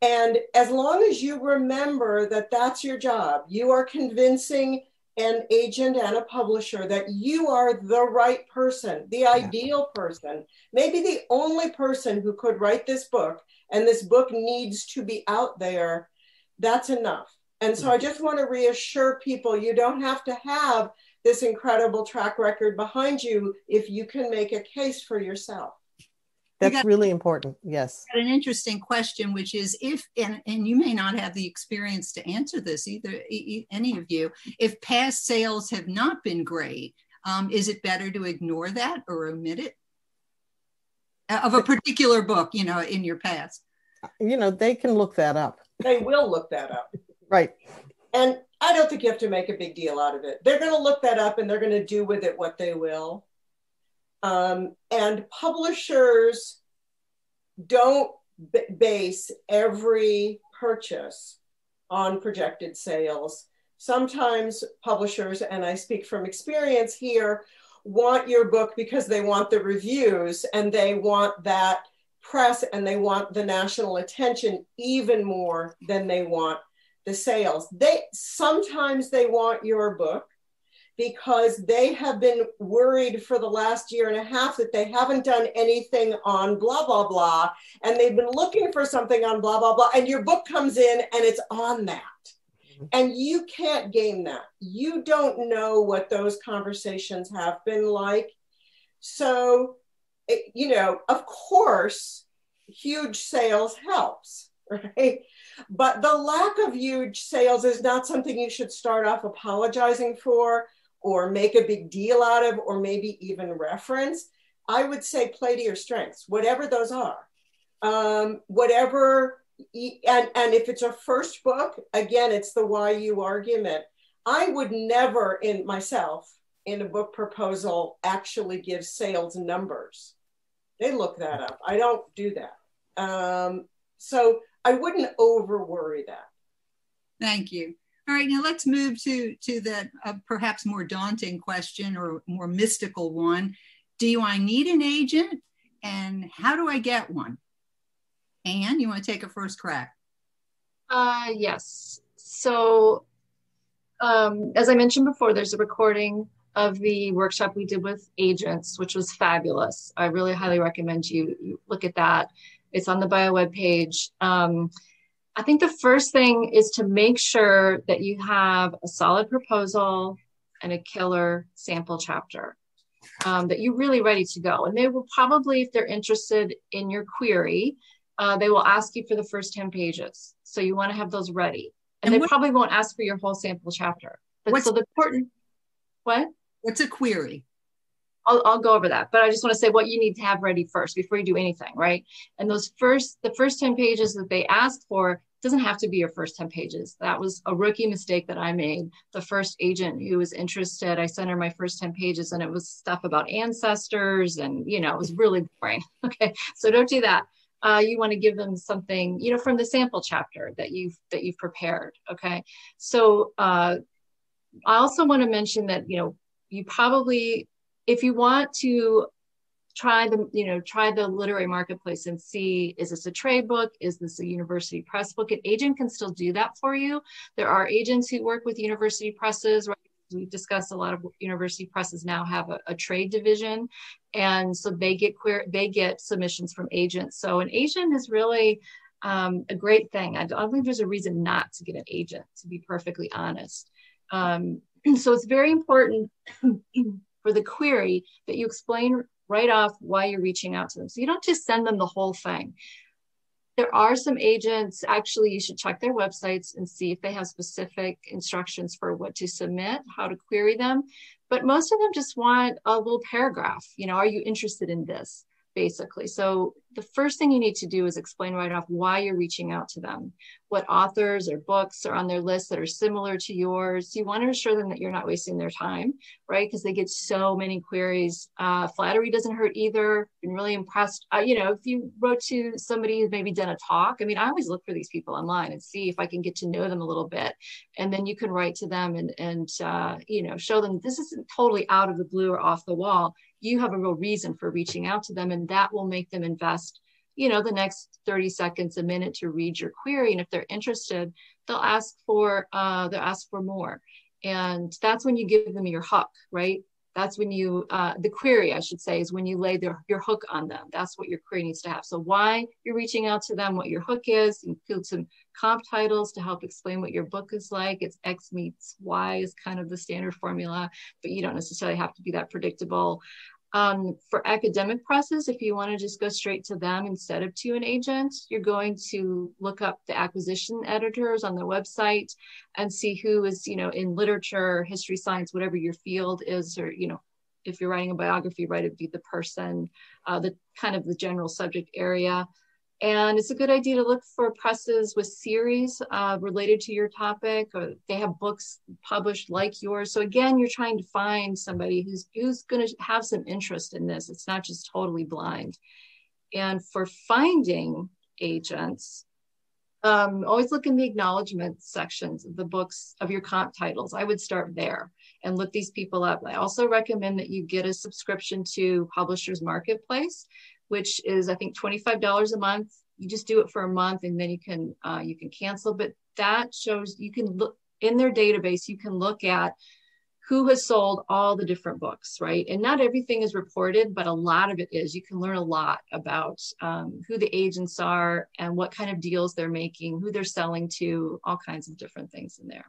And as long as you remember that that's your job, you are convincing an agent and a publisher that you are the right person, the ideal person, maybe the only person who could write this book, and this book needs to be out there, that's enough. And so I just want to reassure people you don't have to have this incredible track record behind you if you can make a case for yourself. That's got, really important. Yes. An interesting question, which is if, and, and you may not have the experience to answer this either, e- any of you, if past sales have not been great, um, is it better to ignore that or omit it of a particular book, you know, in your past? You know, they can look that up. They will look that up. right. And I don't think you have to make a big deal out of it. They're going to look that up and they're going to do with it what they will. Um, and publishers don't b- base every purchase on projected sales. Sometimes publishers, and I speak from experience here, want your book because they want the reviews and they want that press and they want the national attention even more than they want the sales. They sometimes they want your book because they have been worried for the last year and a half that they haven't done anything on blah, blah, blah. And they've been looking for something on blah, blah, blah. And your book comes in and it's on that. Mm-hmm. And you can't game that. You don't know what those conversations have been like. So, it, you know, of course, huge sales helps, right? But the lack of huge sales is not something you should start off apologizing for or make a big deal out of or maybe even reference. I would say play to your strengths, whatever those are. Um, whatever, and, and if it's a first book, again, it's the why you argument. I would never in myself in a book proposal actually give sales numbers. They look that up. I don't do that. Um, so I wouldn't over worry that. Thank you. All right, now let's move to to the uh, perhaps more daunting question or more mystical one. Do I need an agent, and how do I get one? Anne, you want to take a first crack? Uh, yes. So, um, as I mentioned before, there's a recording of the workshop we did with agents, which was fabulous. I really highly recommend you, you look at that. It's on the bio web page. Um, I think the first thing is to make sure that you have a solid proposal and a killer sample chapter um, that you're really ready to go. And they will probably, if they're interested in your query, uh, they will ask you for the first 10 pages. So you want to have those ready. And, and they what, probably won't ask for your whole sample chapter. But so the important, what? What's a query? I'll, I'll go over that, but I just want to say what you need to have ready first before you do anything, right? And those first, the first 10 pages that they ask for doesn't have to be your first 10 pages. That was a rookie mistake that I made. The first agent who was interested, I sent her my first 10 pages and it was stuff about ancestors and, you know, it was really boring. Okay. So don't do that. Uh, you want to give them something, you know, from the sample chapter that you've, that you've prepared. Okay. So, uh, I also want to mention that, you know, you probably, if you want to try the, you know, try the literary marketplace and see, is this a trade book? Is this a university press book? An agent can still do that for you. There are agents who work with university presses, right? We've discussed a lot of university presses now have a, a trade division. And so they get queer, they get submissions from agents. So an agent is really um, a great thing. I don't think there's a reason not to get an agent, to be perfectly honest. Um, so it's very important for the query that you explain right off why you're reaching out to them. So you don't just send them the whole thing. There are some agents, actually, you should check their websites and see if they have specific instructions for what to submit, how to query them. But most of them just want a little paragraph. You know, are you interested in this? basically. So the first thing you need to do is explain right off why you're reaching out to them, what authors or books are on their list that are similar to yours. You want to assure them that you're not wasting their time, right? Because they get so many queries. Uh, flattery doesn't hurt either. Been really impressed. Uh, you know, if you wrote to somebody who's maybe done a talk, I mean, I always look for these people online and see if I can get to know them a little bit, and then you can write to them and and uh, you know show them this isn't totally out of the blue or off the wall you have a real reason for reaching out to them and that will make them invest you know the next 30 seconds a minute to read your query. And if they're interested they'll ask for uh, they'll ask for more. And that's when you give them your hook right? That's when you uh, the query i should say is when you lay their, your hook on them. That's what your query needs to have. So why you're reaching out to them what your hook is include some comp titles to help explain what your book is like. It's x meets y is kind of the standard formula but you don't necessarily have to be that predictable um, for academic presses, if you want to just go straight to them instead of to an agent, you're going to look up the acquisition editors on their website and see who is, you know, in literature, history, science, whatever your field is, or, you know, if you're writing a biography, write it be the person, uh, the kind of the general subject area. And it's a good idea to look for presses with series uh, related to your topic, or they have books published like yours. So again, you're trying to find somebody who's who's going to have some interest in this. It's not just totally blind. And for finding agents, um, always look in the acknowledgement sections of the books of your comp titles. I would start there and look these people up. I also recommend that you get a subscription to Publishers Marketplace which is I think $25 a month. You just do it for a month and then you can uh, you can cancel. But that shows you can look in their database. You can look at who has sold all the different books, right? And not everything is reported, but a lot of it is. You can learn a lot about um, who the agents are and what kind of deals they're making, who they're selling to, all kinds of different things in there.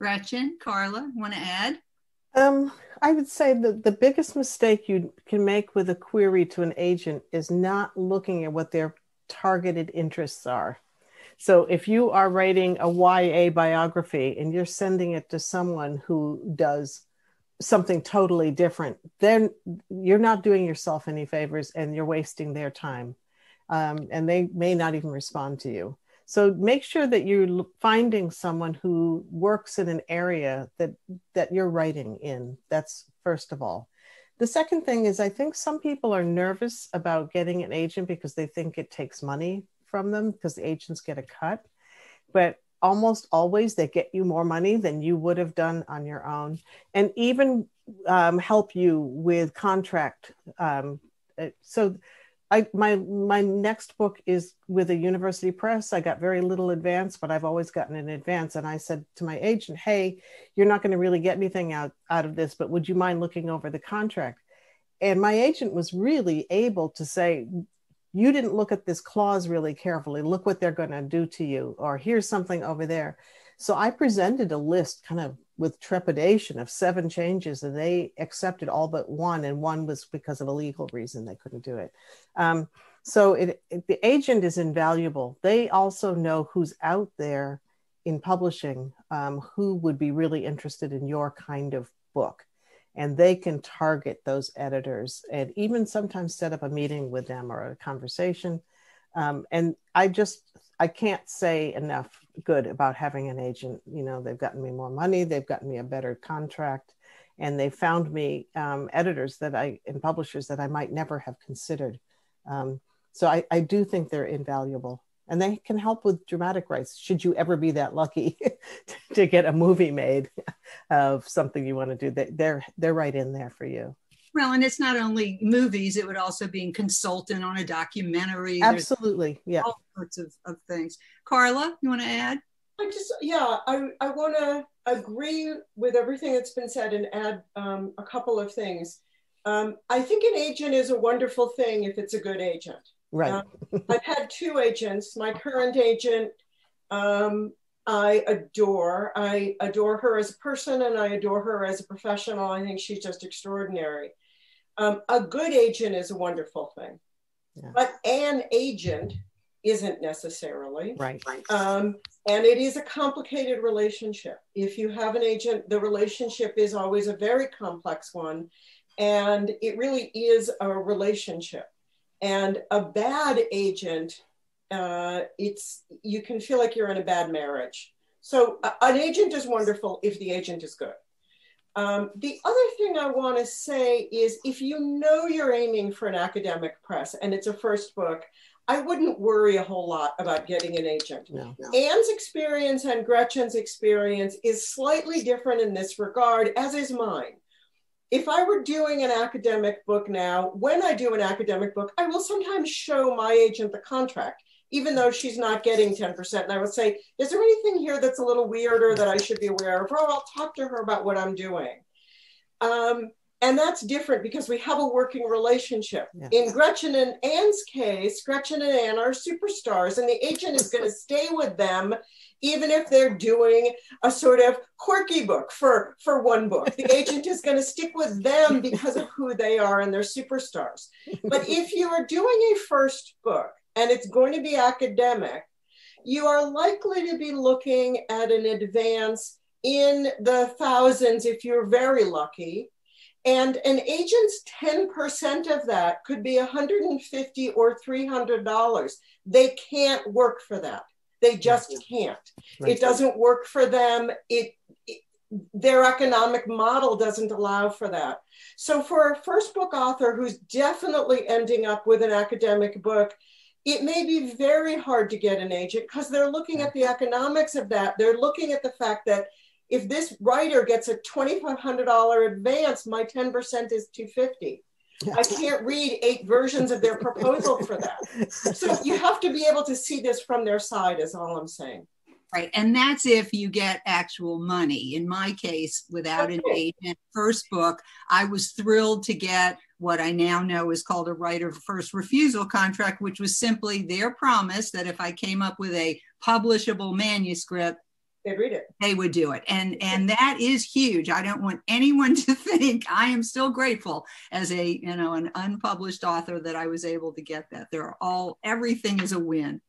Gretchen, Carla, want to add? Um, I would say that the biggest mistake you can make with a query to an agent is not looking at what their targeted interests are. So if you are writing a YA biography and you're sending it to someone who does something totally different, then you're not doing yourself any favors and you're wasting their time. Um, and they may not even respond to you. So make sure that you're finding someone who works in an area that that you're writing in. That's first of all. The second thing is I think some people are nervous about getting an agent because they think it takes money from them because the agents get a cut. But almost always they get you more money than you would have done on your own and even um, help you with contract. Um, uh, so I, my my next book is with a university press. I got very little advance, but I've always gotten an advance. And I said to my agent, "Hey, you're not going to really get anything out out of this, but would you mind looking over the contract?" And my agent was really able to say, "You didn't look at this clause really carefully. Look what they're going to do to you, or here's something over there." So I presented a list, kind of with trepidation of seven changes and they accepted all but one and one was because of a legal reason they couldn't do it. Um, so it, it, the agent is invaluable. They also know who's out there in publishing um, who would be really interested in your kind of book and they can target those editors and even sometimes set up a meeting with them or a conversation. Um, and i just i can't say enough good about having an agent. You know, they've gotten me more money, they've gotten me a better contract, and they found me um, editors that I and publishers that I might never have considered. Um, so I, I do think they're invaluable and they can help with dramatic rights should you ever be that lucky to get a movie made of something you want to do they're they're right in there for you well and it's not only movies it would also be a consultant on a documentary absolutely There's yeah all sorts of, of things carla you want to add I just, yeah, I, I want to agree with everything that's been said and add um, a couple of things. Um, I think an agent is a wonderful thing if it's a good agent. Right. Um, I've had two agents. My current agent, um, I adore. I adore her as a person and I adore her as a professional. I think she's just extraordinary. Um, a good agent is a wonderful thing. Yeah. But an agent isn't necessarily. Right. Um, and it is a complicated relationship. If you have an agent, the relationship is always a very complex one. And it really is a relationship. And a bad agent, uh, it's you can feel like you're in a bad marriage. So uh, an agent is wonderful if the agent is good. Um, the other thing I want to say is if you know you're aiming for an academic press and it's a first book, I wouldn't worry a whole lot about getting an agent. No, no. Anne's experience and Gretchen's experience is slightly different in this regard, as is mine. If I were doing an academic book now, when I do an academic book, I will sometimes show my agent the contract, even though she's not getting 10%. And I would say, Is there anything here that's a little weirder that I should be aware of? Or I'll talk to her about what I'm doing. Um, and that's different because we have a working relationship. Yeah. In Gretchen and Anne's case, Gretchen and Anne are superstars, and the agent is going to stay with them even if they're doing a sort of quirky book for, for one book. The agent is going to stick with them because of who they are and they're superstars. But if you are doing a first book and it's going to be academic, you are likely to be looking at an advance in the thousands if you're very lucky and an agent's 10% of that could be 150 or $300. They can't work for that. They just can't. It doesn't work for them. It, it, their economic model doesn't allow for that. So for a first book author who's definitely ending up with an academic book, it may be very hard to get an agent because they're looking at the economics of that. They're looking at the fact that if this writer gets a $2,500 advance, my 10% is 250. I can't read eight versions of their proposal for that. So you have to be able to see this from their side, is all I'm saying. Right. And that's if you get actual money. In my case, without an agent, first book, I was thrilled to get what I now know is called a right of first refusal contract, which was simply their promise that if I came up with a publishable manuscript, they'd read it. They would do it. And and that is huge. I don't want anyone to think I am still grateful as a, you know, an unpublished author that I was able to get that. There are all everything is a win.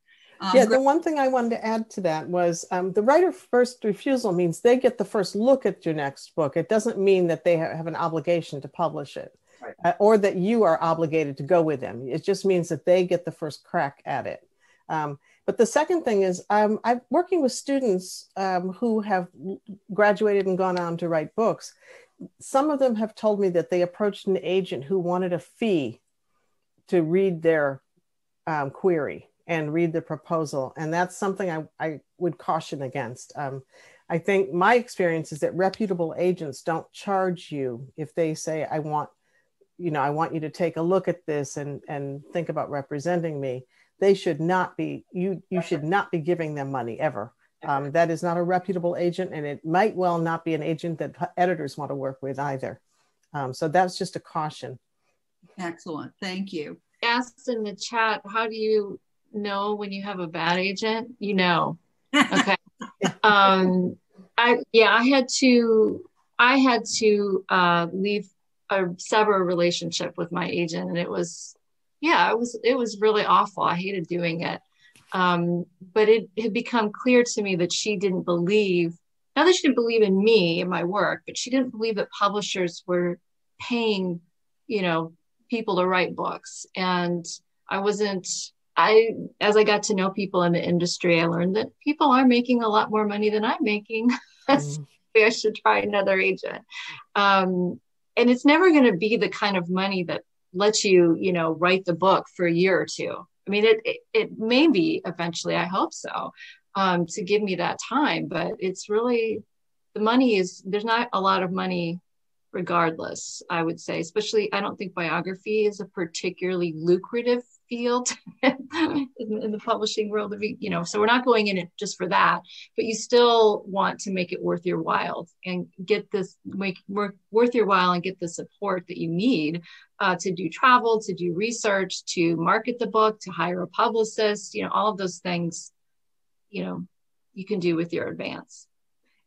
Um, yeah, the one thing I wanted to add to that was um, the right of first refusal means they get the first look at your next book. It doesn't mean that they have an obligation to publish it right. uh, or that you are obligated to go with them. It just means that they get the first crack at it. Um, but the second thing is, um, I'm working with students um, who have graduated and gone on to write books. Some of them have told me that they approached an agent who wanted a fee to read their um, query and read the proposal. And that's something I, I would caution against. Um, I think my experience is that reputable agents don't charge you if they say, I want, you know, I want you to take a look at this and, and think about representing me. They should not be, you, you should not be giving them money ever. Um, that is not a reputable agent, and it might well not be an agent that editors want to work with either. Um, so that's just a caution. Excellent. Thank you. Asked in the chat, how do you know when you have a bad agent, you know. Okay. um, I yeah, I had to I had to uh, leave a sever a relationship with my agent, and it was yeah, it was it was really awful. I hated doing it. Um, but it had become clear to me that she didn't believe not that she didn't believe in me and my work, but she didn't believe that publishers were paying, you know, people to write books. And I wasn't I, as I got to know people in the industry, I learned that people are making a lot more money than I'm making. Mm. I should try another agent. Um, and it's never going to be the kind of money that lets you, you know, write the book for a year or two. I mean, it, it, it may be eventually, I hope so, um, to give me that time, but it's really, the money is, there's not a lot of money regardless, I would say, especially, I don't think biography is a particularly lucrative field in, in, the publishing world. Of you know so we're not going in it just for that but you still want to make it worth your while and get this make work worth your while and get the support that you need uh, to do travel to do research to market the book to hire a publicist you know all of those things you know you can do with your advance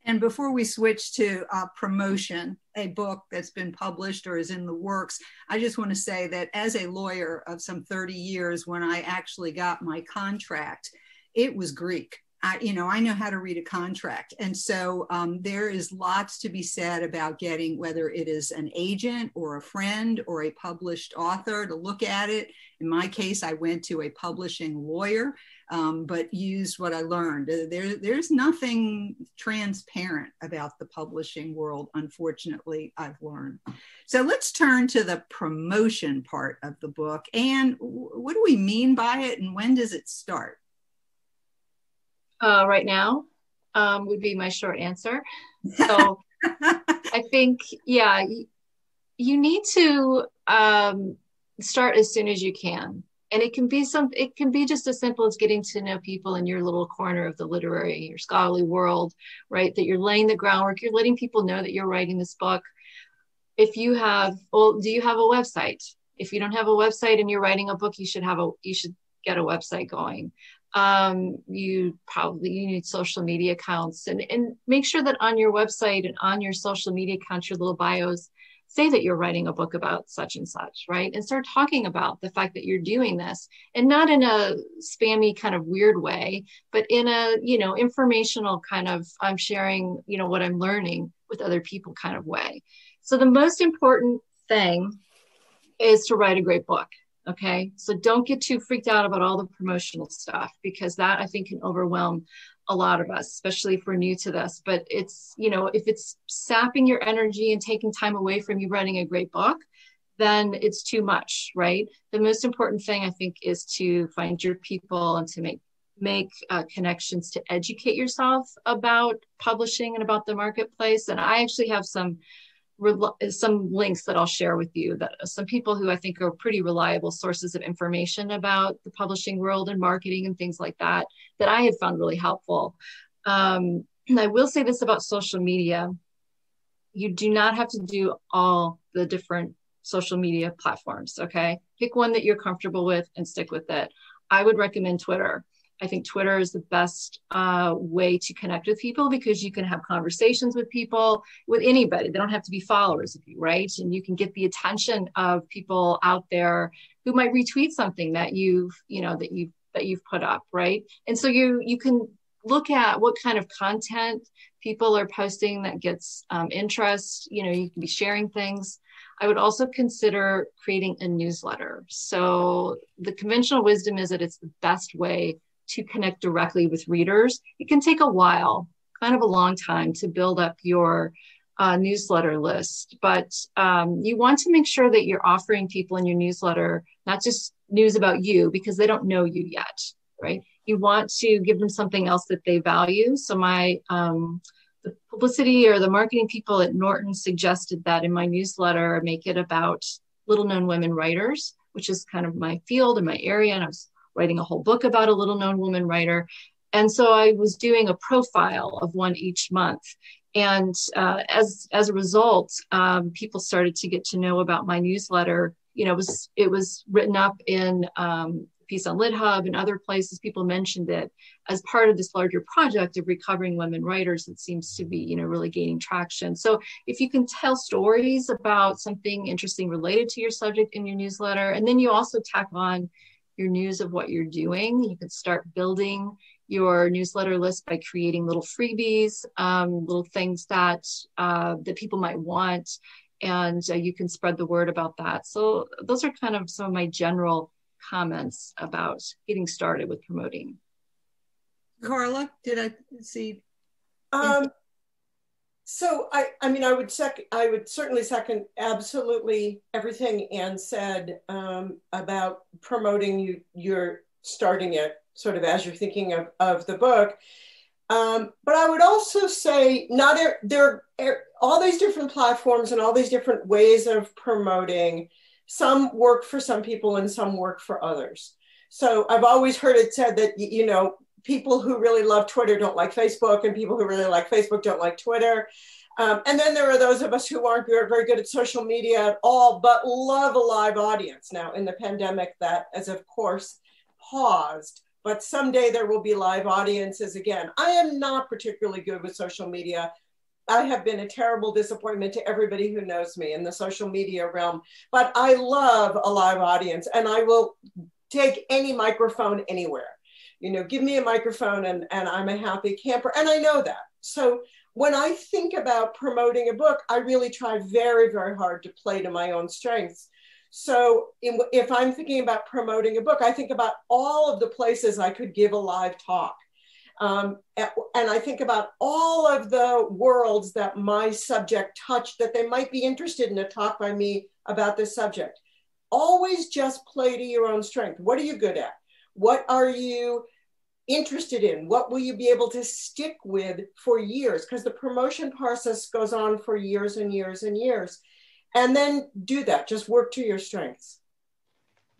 and before we switch to uh, promotion, a book that's been published or is in the works, I just want to say that as a lawyer of some 30 years, when I actually got my contract, it was Greek. I, you know, I know how to read a contract. And so um, there is lots to be said about getting whether it is an agent or a friend or a published author to look at it. In my case, I went to a publishing lawyer um, but used what I learned. There, there's nothing transparent about the publishing world, unfortunately, I've learned. So let's turn to the promotion part of the book. And what do we mean by it and when does it start? Uh, right now um, would be my short answer. So I think, yeah, you need to um, start as soon as you can and it can be some it can be just as simple as getting to know people in your little corner of the literary your scholarly world right? That you're laying the groundwork you're letting people know that you're writing this book. If you have well do you have a website? If you don't have a website and you're writing a book you should have a you should get a website going. Um, you probably you need social media accounts. And and make sure that on your website and on your social media accounts your little bios say that you're writing a book about such and such, right? And start talking about the fact that you're doing this and not in a spammy kind of weird way, but in a, you know, informational kind of, I'm sharing, you know, what I'm learning with other people kind of way. So the most important thing is to write a great book. Okay. So don't get too freaked out about all the promotional stuff because that I think can overwhelm a lot of us, especially if we're new to this. But it's, you know, if it's sapping your energy and taking time away from you writing a great book, then it's too much, right? The most important thing I think is to find your people and to make make uh, connections to educate yourself about publishing and about the marketplace. And I actually have some some links that I'll share with you that some people who I think are pretty reliable sources of information about the publishing world and marketing and things like that that I had found really helpful. Um, and I will say this about social media. You do not have to do all the different social media platforms, okay? Pick one that you're comfortable with and stick with it. I would recommend Twitter. I think Twitter is the best uh, way to connect with people because you can have conversations with people, with anybody. They don't have to be followers of you, right? And you can get the attention of people out there who might retweet something that you've, you know, that you've that you've put up, right? And so you you can look at what kind of content people are posting that gets um, interest. You know, you can be sharing things. I would also consider creating a newsletter. So the conventional wisdom is that it's the best way to connect directly with readers. It can take a while, kind of a long time to build up your uh, newsletter list, but um, you want to make sure that you're offering people in your newsletter not just news about you because they don't know you yet, right? You want to give them something else that they value. So my um, the publicity or the marketing people at Norton suggested that in my newsletter, make it about little known women writers, which is kind of my field and my area. And I was writing a whole book about a little known woman writer. And so I was doing a profile of one each month. And uh, as, as a result, um, people started to get to know about my newsletter. You know, it was, it was written up in um, piece on LitHub and other places, people mentioned it as part of this larger project of recovering women writers that seems to be, you know, really gaining traction. So if you can tell stories about something interesting related to your subject in your newsletter, and then you also tack on your news of what you're doing, you can start building your newsletter list by creating little freebies, um, little things that uh, that people might want, and uh, you can spread the word about that. So those are kind of some of my general comments about getting started with promoting. Carla, did I see? Um, so I, I mean, I would second, I would certainly second absolutely everything Anne said um, about promoting you. You're starting it sort of as you're thinking of, of the book. Um, but I would also say not er, there are all these different platforms and all these different ways of promoting some work for some people and some work for others. So I've always heard it said that, you know, people who really love Twitter don't like Facebook, and people who really like Facebook don't like Twitter. Um, and then there are those of us who aren't very good at social media at all, but love a live audience. Now, in the pandemic, that of course, paused, but someday there will be live audiences again. I am not particularly good with social media. I have been a terrible disappointment to everybody who knows me in the social media realm. But I love a live audience and I will take any microphone anywhere. You know, give me a microphone and, and I'm a happy camper. And I know that. So when I think about promoting a book, I really try very, very hard to play to my own strengths. So in, if I'm thinking about promoting a book, I think about all of the places I could give a live talk um, and I think about all of the worlds that my subject touched that they might be interested in a talk by me about this subject. Always just play to your own strength. What are you good at? What are you interested in? What will you be able to stick with for years? Because the promotion process goes on for years and years and years. And then do that. Just work to your strengths.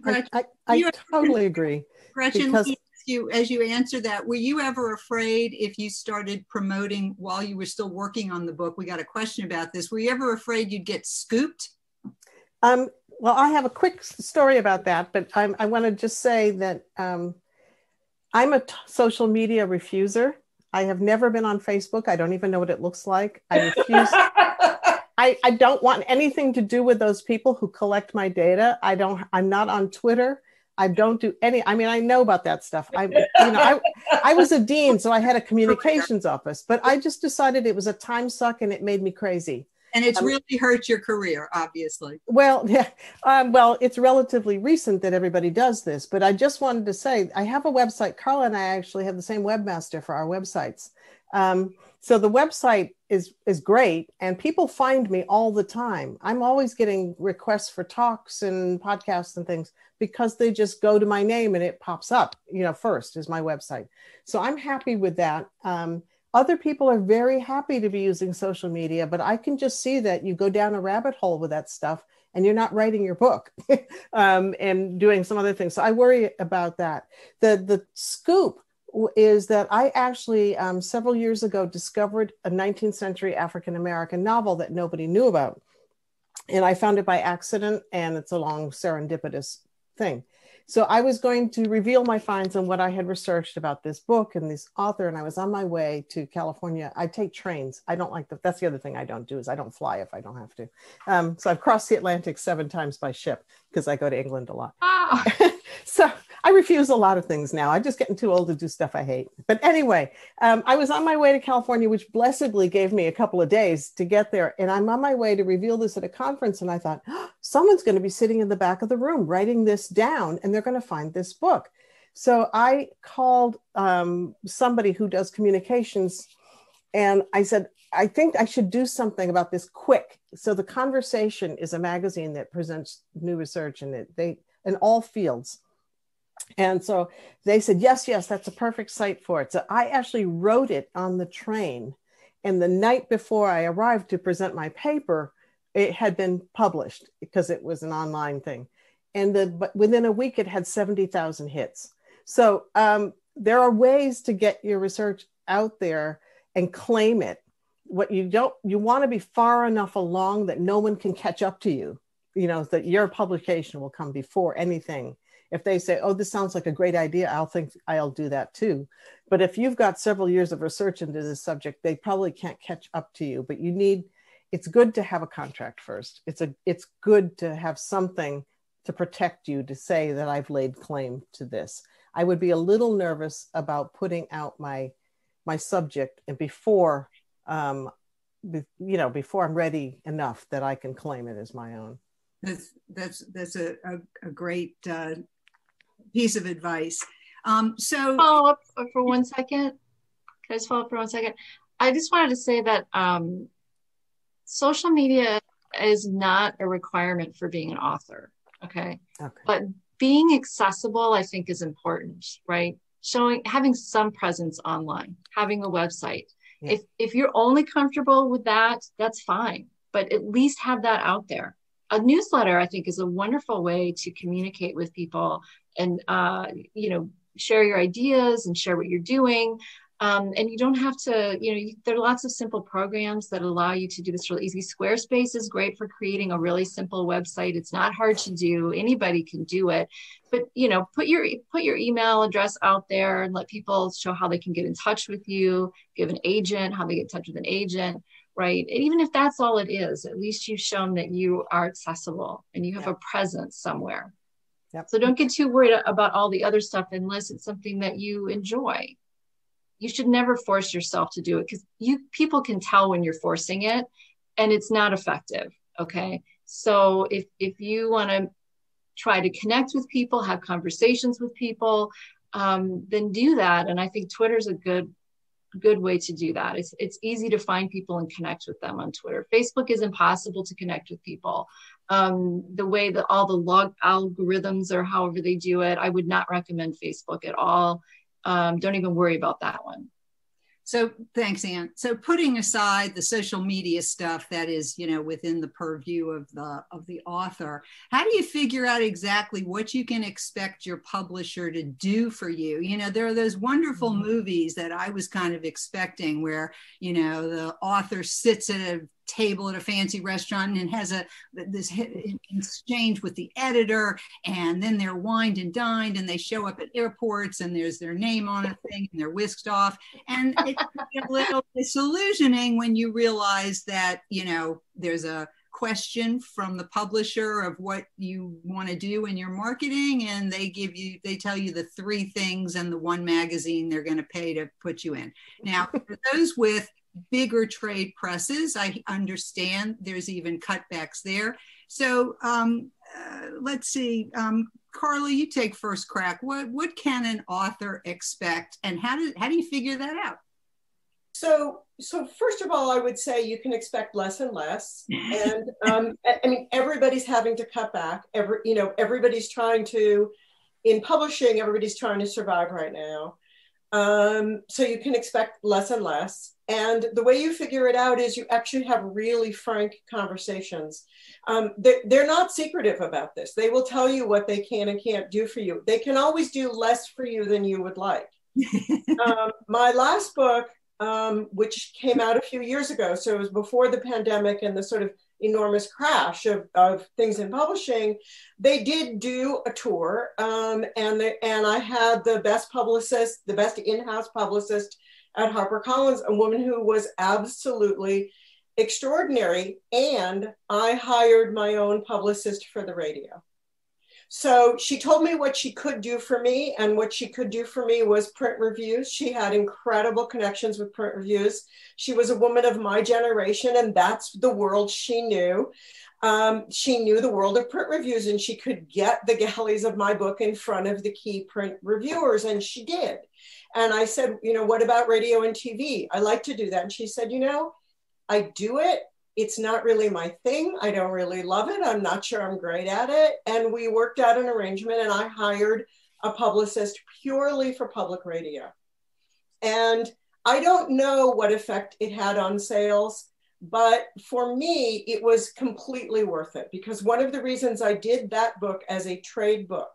I, I, I totally agree. Gretchen, because you as you answer that were you ever afraid if you started promoting while you were still working on the book we got a question about this were you ever afraid you'd get scooped um, well i have a quick story about that but I'm, i want to just say that um, i'm a t- social media refuser i have never been on facebook i don't even know what it looks like i refuse I, I don't want anything to do with those people who collect my data. I don't. I'm not on Twitter. I don't do any. I mean, I know about that stuff. I, you know, I, I was a dean, so I had a communications office, but I just decided it was a time suck, and it made me crazy. And it's um, really hurt your career, obviously. Well, yeah. Um, well, it's relatively recent that everybody does this, but I just wanted to say I have a website. Carla and I actually have the same webmaster for our websites. Um, so the website is is great, and people find me all the time. I'm always getting requests for talks and podcasts and things because they just go to my name and it pops up. You know, first is my website. So I'm happy with that. Other people are very happy to be using social media, but I can just see that you go down a rabbit hole with that stuff and you're not writing your book um, and doing some other things. So I worry about that. The the scoop is that I actually um, several years ago discovered a 19th century African American novel that nobody knew about. And I found it by accident, and it's a long serendipitous thing. So I was going to reveal my finds and what I had researched about this book and this author, and I was on my way to California. I take trains. I don't like the. That's the other thing I don't do is I don't fly if I don't have to. Um, so I've crossed the Atlantic seven times by ship because I go to England a lot. Ah. so I refuse a lot of things now. I'm just getting too old to do stuff I hate. But anyway, um, I was on my way to California, which blessedly gave me a couple of days to get there. And I'm on my way to reveal this at a conference. And I thought, oh, someone's going to be sitting in the back of the room writing this down, and they're going to find this book. So I called um, somebody who does communications, and I said, I think I should do something about this quick. So the conversation is a magazine that presents new research in it. They in all fields and so they said, yes, yes, that's a perfect site for it. So I actually wrote it on the train. And the night before I arrived to present my paper, it had been published because it was an online thing. And the, but within a week, it had 70,000 hits. So um, there are ways to get your research out there and claim it. What you don't, you want to be far enough along that no one can catch up to you, you know, that your publication will come before anything if they say, oh, this sounds like a great idea, I'll think I'll do that too. But if you've got several years of research into this subject, they probably can't catch up to you. But you need, it's good to have a contract first. It's a, it's good to have something to protect you to say that I've laid claim to this. I would be a little nervous about putting out my my subject and before um, be, you know before I'm ready enough that I can claim it as my own. That's that's that's a, a, a great uh, piece of advice. Um, so follow up for one second. Can I just follow up for one second? I just wanted to say that um, social media is not a requirement for being an author. Okay? okay. But being accessible, I think, is important, right? Showing, having some presence online, having a website. Yeah. If if you're only comfortable with that, that's fine. But at least have that out there a newsletter i think is a wonderful way to communicate with people and uh, you know share your ideas and share what you're doing um, and you don't have to you know there are lots of simple programs that allow you to do this really easy squarespace is great for creating a really simple website it's not hard to do anybody can do it but you know put your put your email address out there and let people show how they can get in touch with you give an agent how they get in touch with an agent right? And even if that's all it is, at least you've shown that you are accessible and you have yep. a presence somewhere. Yep. So don't get too worried about all the other stuff unless it's something that you enjoy. You should never force yourself to do it because you people can tell when you're forcing it and it's not effective. Okay. So if if you want to try to connect with people, have conversations with people, um, then do that. And I think Twitter's a good good way to do that. It's it's easy to find people and connect with them on Twitter. Facebook is impossible to connect with people. Um, the way that all the log algorithms or however they do it, I would not recommend Facebook at all. Um, don't even worry about that one. So thanks, Anne. So putting aside the social media stuff that is, you know, within the purview of the of the author, how do you figure out exactly what you can expect your publisher to do for you? You know, there are those wonderful mm-hmm. movies that I was kind of expecting where, you know, the author sits at a table at a fancy restaurant and has a this exchange with the editor and then they're wined and dined and they show up at airports and there's their name on a thing and they're whisked off. And it's a little disillusioning when you realize that you know there's a question from the publisher of what you want to do in your marketing and they give you they tell you the three things and the one magazine they're going to pay to put you in. Now for those with bigger trade presses. I understand there's even cutbacks there. So um, uh, let's see, um, Carla, you take first crack. What what can an author expect, and how do how do you figure that out? So so first of all, I would say you can expect less and less, and um, I mean everybody's having to cut back. Every you know everybody's trying to in publishing. Everybody's trying to survive right now. Um, so you can expect less and less. And the way you figure it out is you actually have really frank conversations. Um, they're, they're, not secretive about this. They will tell you what they can and can't do for you. They can always do less for you than you would like. um, my last book, um, which came out a few years ago, so it was before the pandemic and the sort of enormous crash of, of things in publishing, they did do a tour, um, and the, and I had the best publicist, the best in-house publicist at HarperCollins, a woman who was absolutely extraordinary, and I hired my own publicist for the radio. So she told me what she could do for me, and what she could do for me was print reviews. She had incredible connections with print reviews. She was a woman of my generation, and that's the world she knew. Um, she knew the world of print reviews, and she could get the galleys of my book in front of the key print reviewers, and she did. And I said, you know, what about radio and TV? I like to do that. And she said, you know, I do it it's not really my thing. I don't really love it. I'm not sure I'm great at it. And we worked out an arrangement and I hired a publicist purely for public radio. And I don't know what effect it had on sales, but for me, it was completely worth it because one of the reasons I did that book as a trade book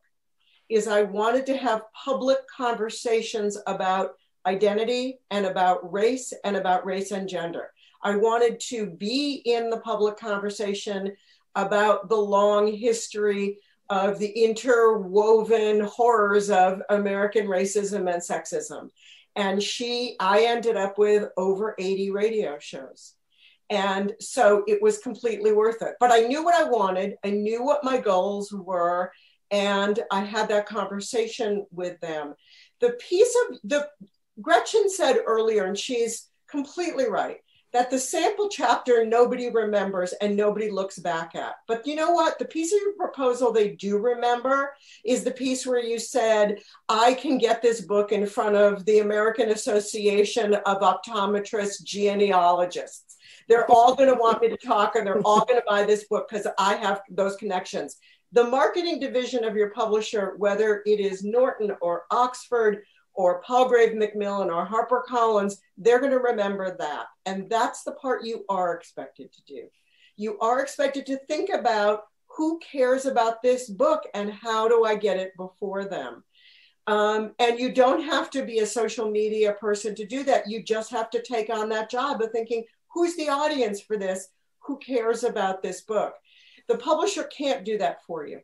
is I wanted to have public conversations about identity and about race and about race and gender. I wanted to be in the public conversation about the long history of the interwoven horrors of American racism and sexism. And she, I ended up with over 80 radio shows. And so it was completely worth it. But I knew what I wanted, I knew what my goals were, and I had that conversation with them. The piece of the Gretchen said earlier, and she's completely right that the sample chapter nobody remembers and nobody looks back at. But you know what? The piece of your proposal they do remember is the piece where you said, I can get this book in front of the American Association of Optometrists Genealogists. They're all going to want me to talk and they're all going to buy this book because I have those connections. The marketing division of your publisher, whether it is Norton or Oxford or Palgrave Macmillan or HarperCollins, they're going to remember that. And that's the part you are expected to do. You are expected to think about who cares about this book and how do I get it before them. Um, and you don't have to be a social media person to do that. You just have to take on that job of thinking, who's the audience for this? Who cares about this book? The publisher can't do that for you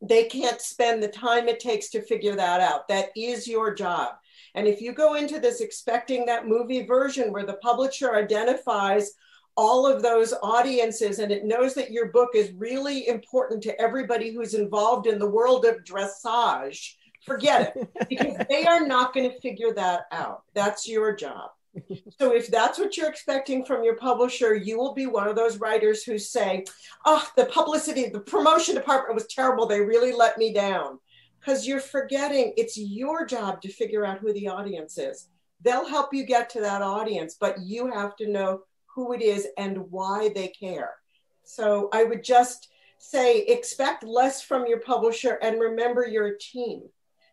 they can't spend the time it takes to figure that out. That is your job. And if you go into this expecting that movie version where the publisher identifies all of those audiences and it knows that your book is really important to everybody who's involved in the world of dressage, forget it because they are not going to figure that out. That's your job so if that's what you're expecting from your publisher, you will be one of those writers who say, "Oh, the publicity, the promotion department was terrible. They really let me down." Because you're forgetting it's your job to figure out who the audience is. They'll help you get to that audience, but you have to know who it is and why they care. So I would just say expect less from your publisher and remember you're a team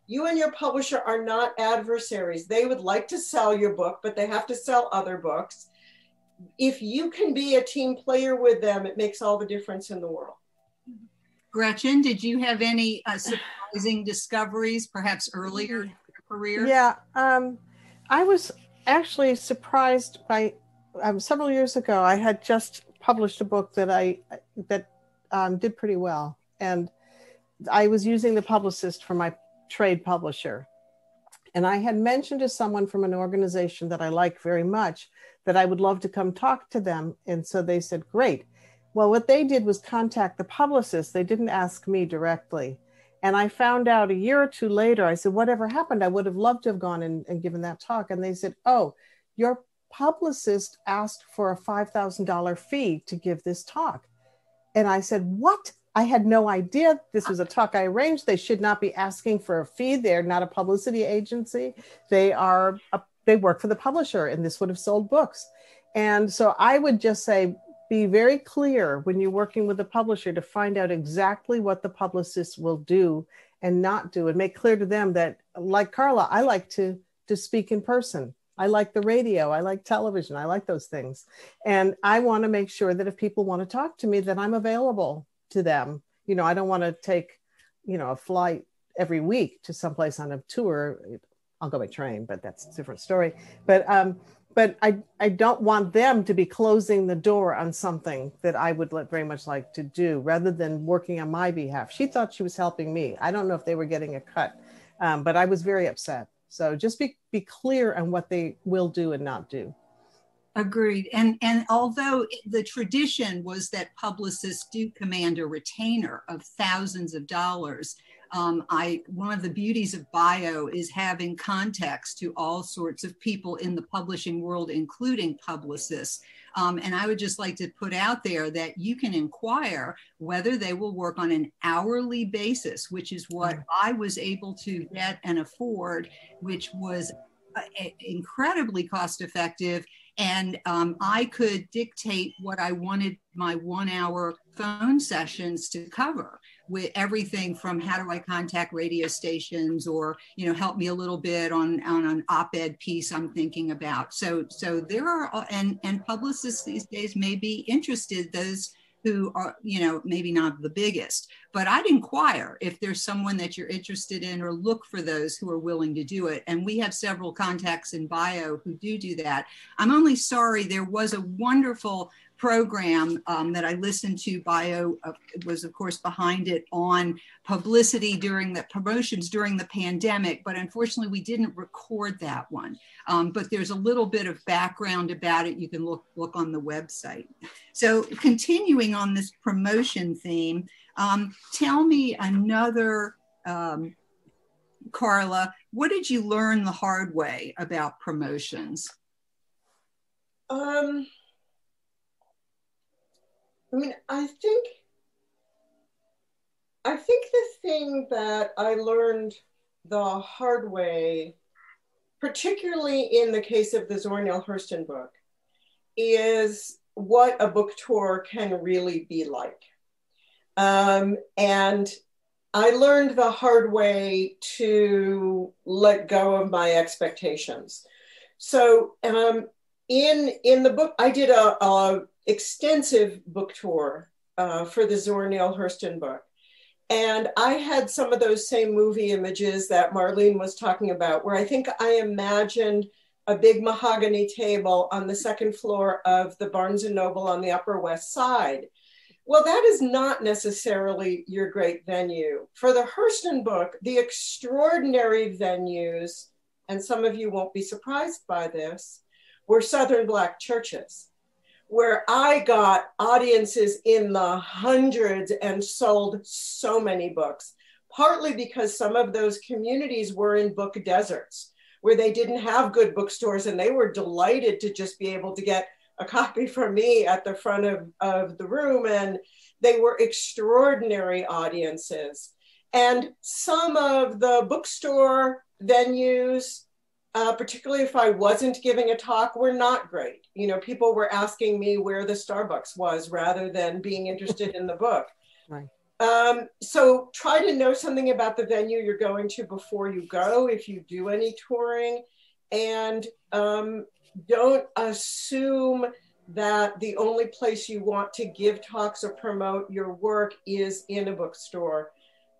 you and your publisher are not adversaries. They would like to sell your book, but they have to sell other books. If you can be a team player with them, it makes all the difference in the world. Gretchen, did you have any uh, surprising discoveries, perhaps earlier in your career? Yeah, um, I was actually surprised by um, several years ago. I had just published a book that I that um, did pretty well, and I was using the publicist for my trade publisher. And I had mentioned to someone from an organization that I like very much that I would love to come talk to them. And so they said, Great. Well, what they did was contact the publicist. They didn't ask me directly. And I found out a year or two later, I said, Whatever happened? I would have loved to have gone and, and given that talk. And they said, Oh, your publicist asked for a $5,000 fee to give this talk. And I said, What? I had no idea this was a talk I arranged. They should not be asking for a fee. They're not a publicity agency. They are a, they work for the publisher, and this would have sold books. And so I would just say, be very clear when you're working with the publisher to find out exactly what the publicist will do and not do, and make clear to them that, like Carla, I like to to speak in person. I like the radio. I like television. I like those things. And I want to make sure that if people want to talk to me, that I'm available to them. You know, I don't want to take, you know, a flight every week to someplace on a tour. I'll go by train, but that's a different story. But um, but I, I don't want them to be closing the door on something that I would very much like to do rather than working on my behalf. She thought she was helping me. I don't know if they were getting a cut, um, but I was very upset. So just be, be clear on what they will do and not do. Agreed. And and although the tradition was that publicists do command a retainer of thousands of dollars, um, I one of the beauties of bio is having context to all sorts of people in the publishing world, including publicists. Um, and I would just like to put out there that you can inquire whether they will work on an hourly basis, which is what I was able to get and afford, which was uh, incredibly cost effective and um, I could dictate what I wanted my one hour phone sessions to cover with everything from how do I contact radio stations or, you know, help me a little bit on, on an op-ed piece I'm thinking about. So, so there are, and, and publicists these days may be interested, those who are, you know, maybe not the biggest, but I'd inquire if there's someone that you're interested in or look for those who are willing to do it. And we have several contacts in bio who do do that. I'm only sorry there was a wonderful program um, that I listened to. Bio uh, was, of course, behind it on publicity during the promotions during the pandemic, but unfortunately, we didn't record that one. Um, but there's a little bit of background about it. You can look look on the website. So, continuing on this promotion theme, um, tell me another. Um, Carla, what did you learn the hard way about promotions? Um, I mean, I think I think the thing that I learned the hard way, particularly in the case of the Zora Neale Hurston book, is what a book tour can really be like. Um, and I learned the hard way to let go of my expectations. So um, in in the book, I did a, a extensive book tour uh, for the Zora Neale Hurston book. And I had some of those same movie images that Marlene was talking about, where I think I imagined a big mahogany table on the second floor of the Barnes and Noble on the Upper West Side. Well, that is not necessarily your great venue. For the Hurston book, the extraordinary venues, and some of you won't be surprised by this, were Southern Black churches where I got audiences in the hundreds and sold so many books, partly because some of those communities were in book deserts where they didn't have good bookstores and they were delighted to just be able to get a copy from me at the front of, of the room. And they were extraordinary audiences. And some of the bookstore venues uh, particularly if I wasn't giving a talk, were not great. You know, people were asking me where the Starbucks was rather than being interested in the book. Right. Um, so try to know something about the venue you're going to before you go if you do any touring. And um, don't assume that the only place you want to give talks or promote your work is in a bookstore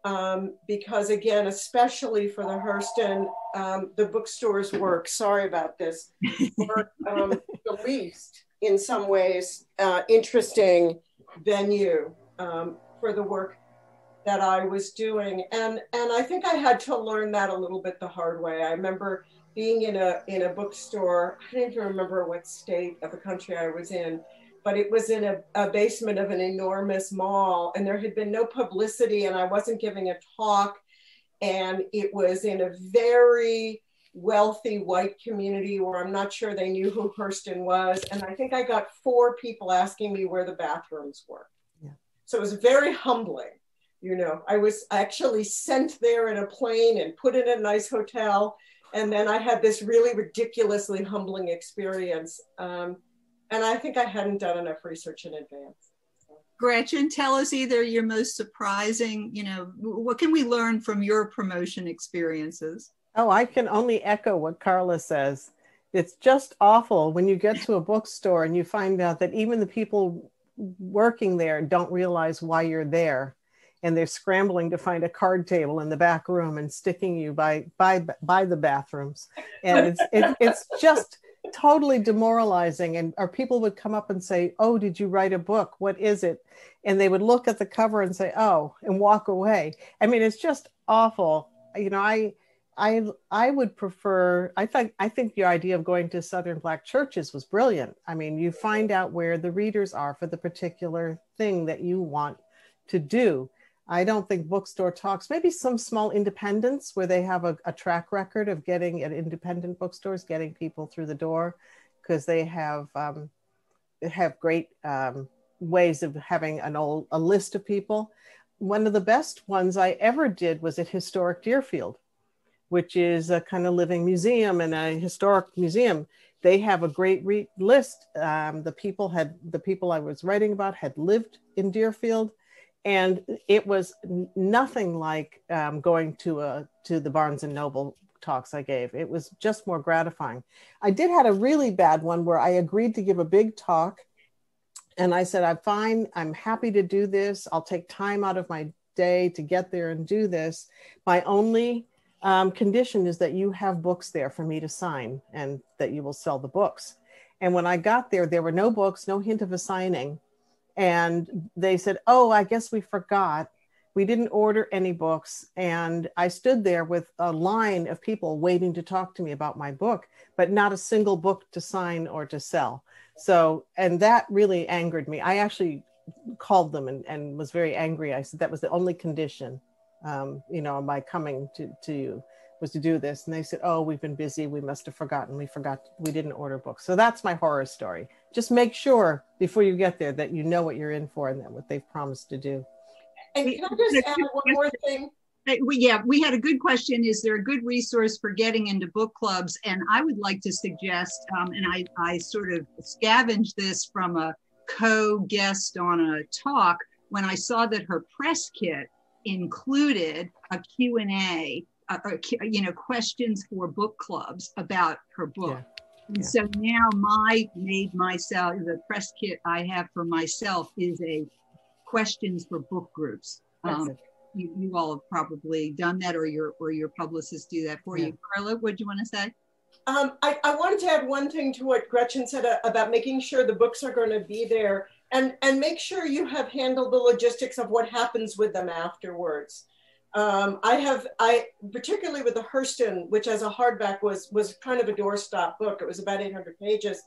um, because again, especially for the Hurston, um, the bookstores work, sorry about this, were um, the least in some ways uh, interesting venue um, for the work that I was doing. And, and I think I had to learn that a little bit the hard way. I remember being in a, in a bookstore, I don't even remember what state of the country I was in, but it was in a, a, basement of an enormous mall and there had been no publicity and I wasn't giving a talk. And it was in a very wealthy white community where I'm not sure they knew who Hurston was. And I think I got four people asking me where the bathrooms were. Yeah. So it was very humbling. You know, I was actually sent there in a plane and put in a nice hotel. And then I had this really ridiculously humbling experience. Um, and I think I hadn't done enough research in advance. Gretchen, tell us either your most surprising, you know, what can we learn from your promotion experiences? Oh, I can only echo what Carla says. It's just awful when you get to a bookstore and you find out that even the people working there don't realize why you're there and they're scrambling to find a card table in the back room and sticking you by by by the bathrooms and it's it, it's just totally demoralizing. And or people would come up and say, "Oh, did you write a book? What is it?" And they would look at the cover and say, "Oh," and walk away. I mean, it's just awful. You know, I. I I would prefer. I think I think your idea of going to Southern Black churches was brilliant. I mean, you find out where the readers are for the particular thing that you want to do. I don't think bookstore talks, maybe some small independents where they have a, a track record of getting at independent bookstores, getting people through the door because they have um, have great um, ways of having an old a list of people. One of the best ones I ever did was at Historic Deerfield, which is a kind of living museum and a historic museum. They have a great re- list. Um, the people had the people I was writing about had lived in Deerfield and it was nothing like um, going to a to the Barnes and Noble talks I gave. It was just more gratifying. I did had a really bad one where I agreed to give a big talk, and I said, "I'm fine. I'm happy to do this. I'll take time out of my day to get there and do this. My only um, condition is that you have books there for me to sign, and that you will sell the books." And when I got there, there were no books, no hint of a signing and they said, Oh, I guess we forgot. We didn't order any books. And I stood there with a line of people waiting to talk to me about my book, but not a single book to sign or to sell. So, and that really angered me. I actually called them and, and was very angry. I said that was the only condition, um, you know, my coming to, to you was to do this. And they said, Oh, we've been busy. We must have forgotten. We forgot. We didn't order books. So that's my horror story just make sure before you get there that you know what you're in for and that what they've promised to do. And can I just add one more thing? We, yeah, we had a good question. Is there a good resource for getting into book clubs? And I would like to suggest, um, and I, I sort of scavenged this from a co-guest on a talk when I saw that her press kit included a Q&A, uh, you know, questions for book clubs about her book. Yeah. And yeah. so now my made myself the press kit I have for myself is a questions for book groups. Um, you, you, all have probably done that, or your or your publicists do that for yeah. you. Carla, what do you want to say? Um, I, I, wanted to add one thing to what Gretchen said uh, about making sure the books are going to be there, and and make sure you have handled the logistics of what happens with them afterwards. Um, I have, I particularly with the Hurston, which as a hardback was was kind of a doorstop book. It was about 800 pages,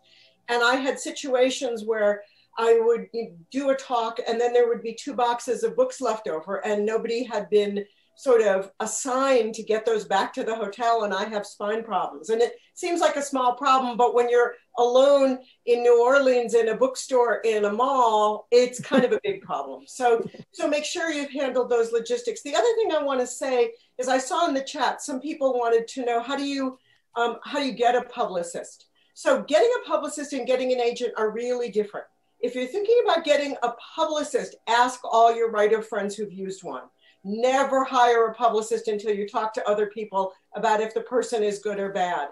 and I had situations where I would do a talk, and then there would be two boxes of books left over, and nobody had been sort of assigned to get those back to the hotel and I have spine problems. And it seems like a small problem, but when you're alone in New Orleans in a bookstore in a mall, it's kind of a big problem. So so make sure you've handled those logistics. The other thing I want to say is I saw in the chat some people wanted to know how do you um, how do you get a publicist? So getting a publicist and getting an agent are really different. If you're thinking about getting a publicist, ask all your writer friends who've used one Never hire a publicist until you talk to other people about if the person is good or bad.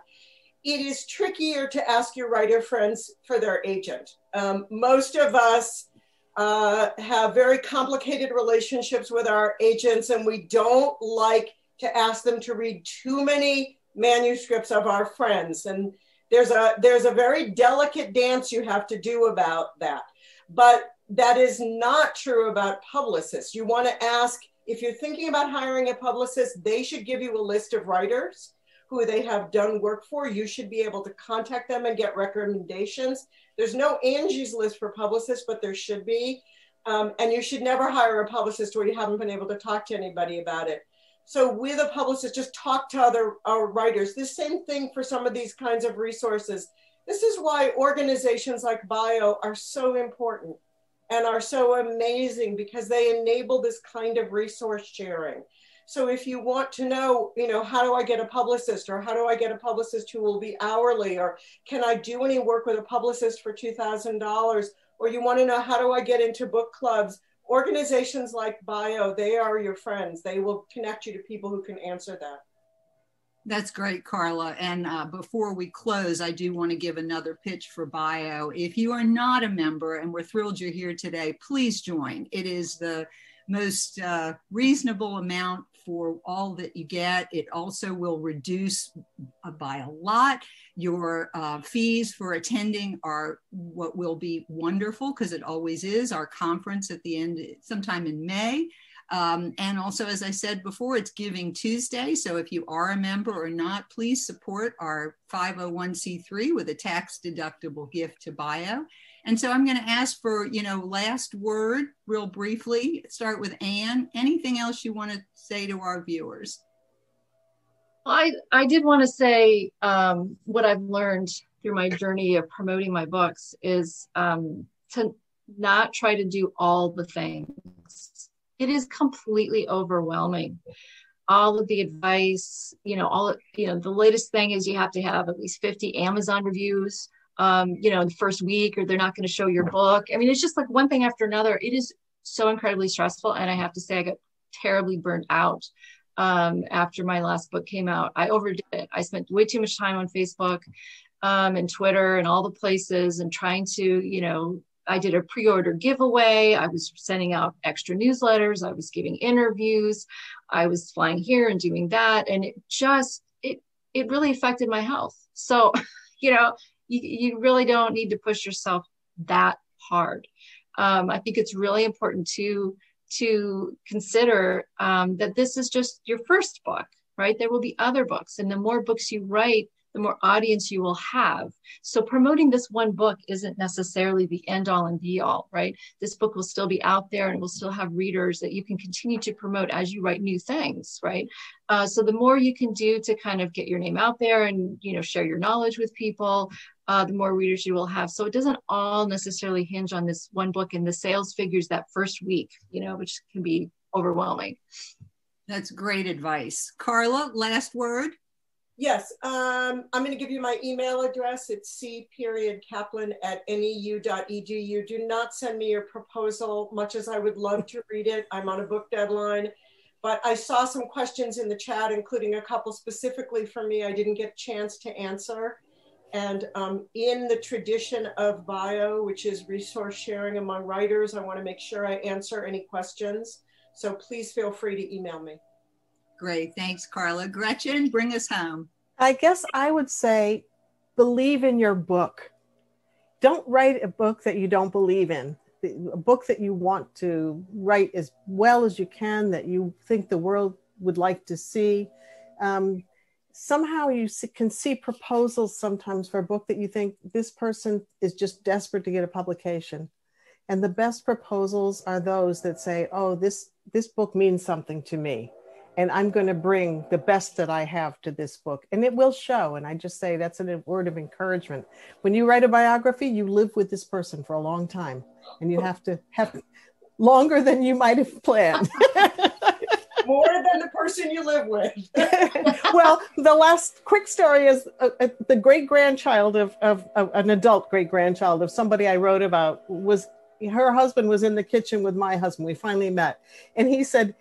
It is trickier to ask your writer friends for their agent. Um, most of us uh, have very complicated relationships with our agents, and we don't like to ask them to read too many manuscripts of our friends. And there's a there's a very delicate dance you have to do about that. But that is not true about publicists. You want to ask if you're thinking about hiring a publicist, they should give you a list of writers who they have done work for. You should be able to contact them and get recommendations. There's no Angie's list for publicists, but there should be. Um, and you should never hire a publicist where you haven't been able to talk to anybody about it. So with a publicist, just talk to other writers. The same thing for some of these kinds of resources. This is why organizations like BIO are so important and are so amazing because they enable this kind of resource sharing. So if you want to know, you know, how do I get a publicist or how do I get a publicist who will be hourly or can I do any work with a publicist for $2,000 or you want to know how do I get into book clubs, organizations like BIO, they are your friends. They will connect you to people who can answer that. That's great, Carla. And uh, before we close, I do want to give another pitch for Bio. If you are not a member, and we're thrilled you're here today, please join. It is the most uh, reasonable amount for all that you get. It also will reduce uh, by a lot. Your uh, fees for attending are what will be wonderful because it always is. Our conference at the end, sometime in May. Um, and also, as I said before, it's Giving Tuesday. So if you are a member or not, please support our 501c3 with a tax deductible gift to bio. And so I'm going to ask for, you know, last word real briefly. Start with Anne. Anything else you want to say to our viewers? I, I did want to say um, what I've learned through my journey of promoting my books is um, to not try to do all the things it is completely overwhelming all of the advice you know all you know the latest thing is you have to have at least 50 amazon reviews um, you know the first week or they're not going to show your book i mean it's just like one thing after another it is so incredibly stressful and i have to say i got terribly burnt out um, after my last book came out i overdid it i spent way too much time on facebook um, and twitter and all the places and trying to you know I did a pre-order giveaway. I was sending out extra newsletters. I was giving interviews. I was flying here and doing that, and it just it it really affected my health. So, you know, you, you really don't need to push yourself that hard. Um, I think it's really important to to consider um, that this is just your first book, right? There will be other books, and the more books you write, the more audience you will have. So promoting this one book isn't necessarily the end all and be all, right? This book will still be out there and will still have readers that you can continue to promote as you write new things, right? Uh, so the more you can do to kind of get your name out there and you know share your knowledge with people, uh, the more readers you will have. So it doesn't all necessarily hinge on this one book and the sales figures that first week, you know, which can be overwhelming. That's great advice. Carla, last word. Yes, um, I'm going to give you my email address. It's c period kaplan at neu.edu. Do not send me your proposal, much as I would love to read it. I'm on a book deadline. But I saw some questions in the chat, including a couple specifically for me I didn't get a chance to answer. And um, in the tradition of bio, which is resource sharing among writers, I want to make sure I answer any questions. So please feel free to email me. Great. Thanks, Carla. Gretchen, bring us home. I guess I would say believe in your book. Don't write a book that you don't believe in. A book that you want to write as well as you can, that you think the world would like to see. Um, somehow you can see proposals sometimes for a book that you think this person is just desperate to get a publication. And the best proposals are those that say, oh, this, this book means something to me and I'm going to bring the best that I have to this book. And it will show. And I just say that's a word of encouragement. When you write a biography, you live with this person for a long time and you have to have longer than you might have planned. More than the person you live with. well, the last quick story is uh, uh, the great grandchild of, of, of an adult great grandchild of somebody I wrote about was her husband was in the kitchen with my husband. We finally met. And he said,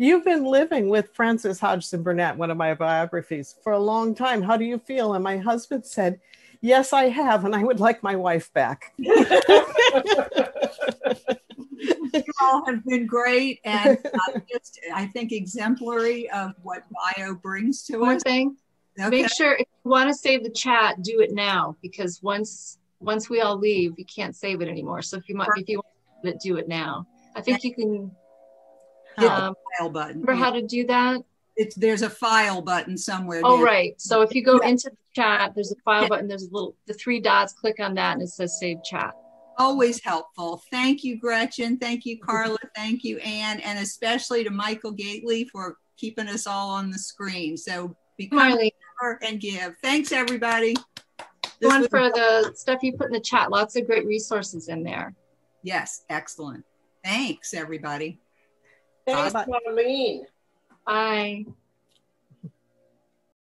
You've been living with Frances Hodgson Burnett, one of my biographies, for a long time. How do you feel? And my husband said, Yes, I have, and I would like my wife back. you all have been great and uh, just, I think, exemplary of what bio brings to One us. thing, okay. make sure if you want to save the chat, do it now because once once we all leave, you can't save it anymore. So if you might, if you want to do it now, I think you can um, file button. Remember how to do that? It's there's a file button somewhere. Oh, right. So if you go into the chat, there's a file button. There's a little the three dots. Click on that, and it says Save Chat. Always helpful. Thank you, Gretchen. Thank you, Carla. Thank you, Anne, and especially to Michael Gately for keeping us all on the screen. So become and give. Thanks, everybody. This One for the stuff you put in the chat. Lots of great resources in there. Yes, excellent. Thanks, everybody. Thanks, Marlene. Bye.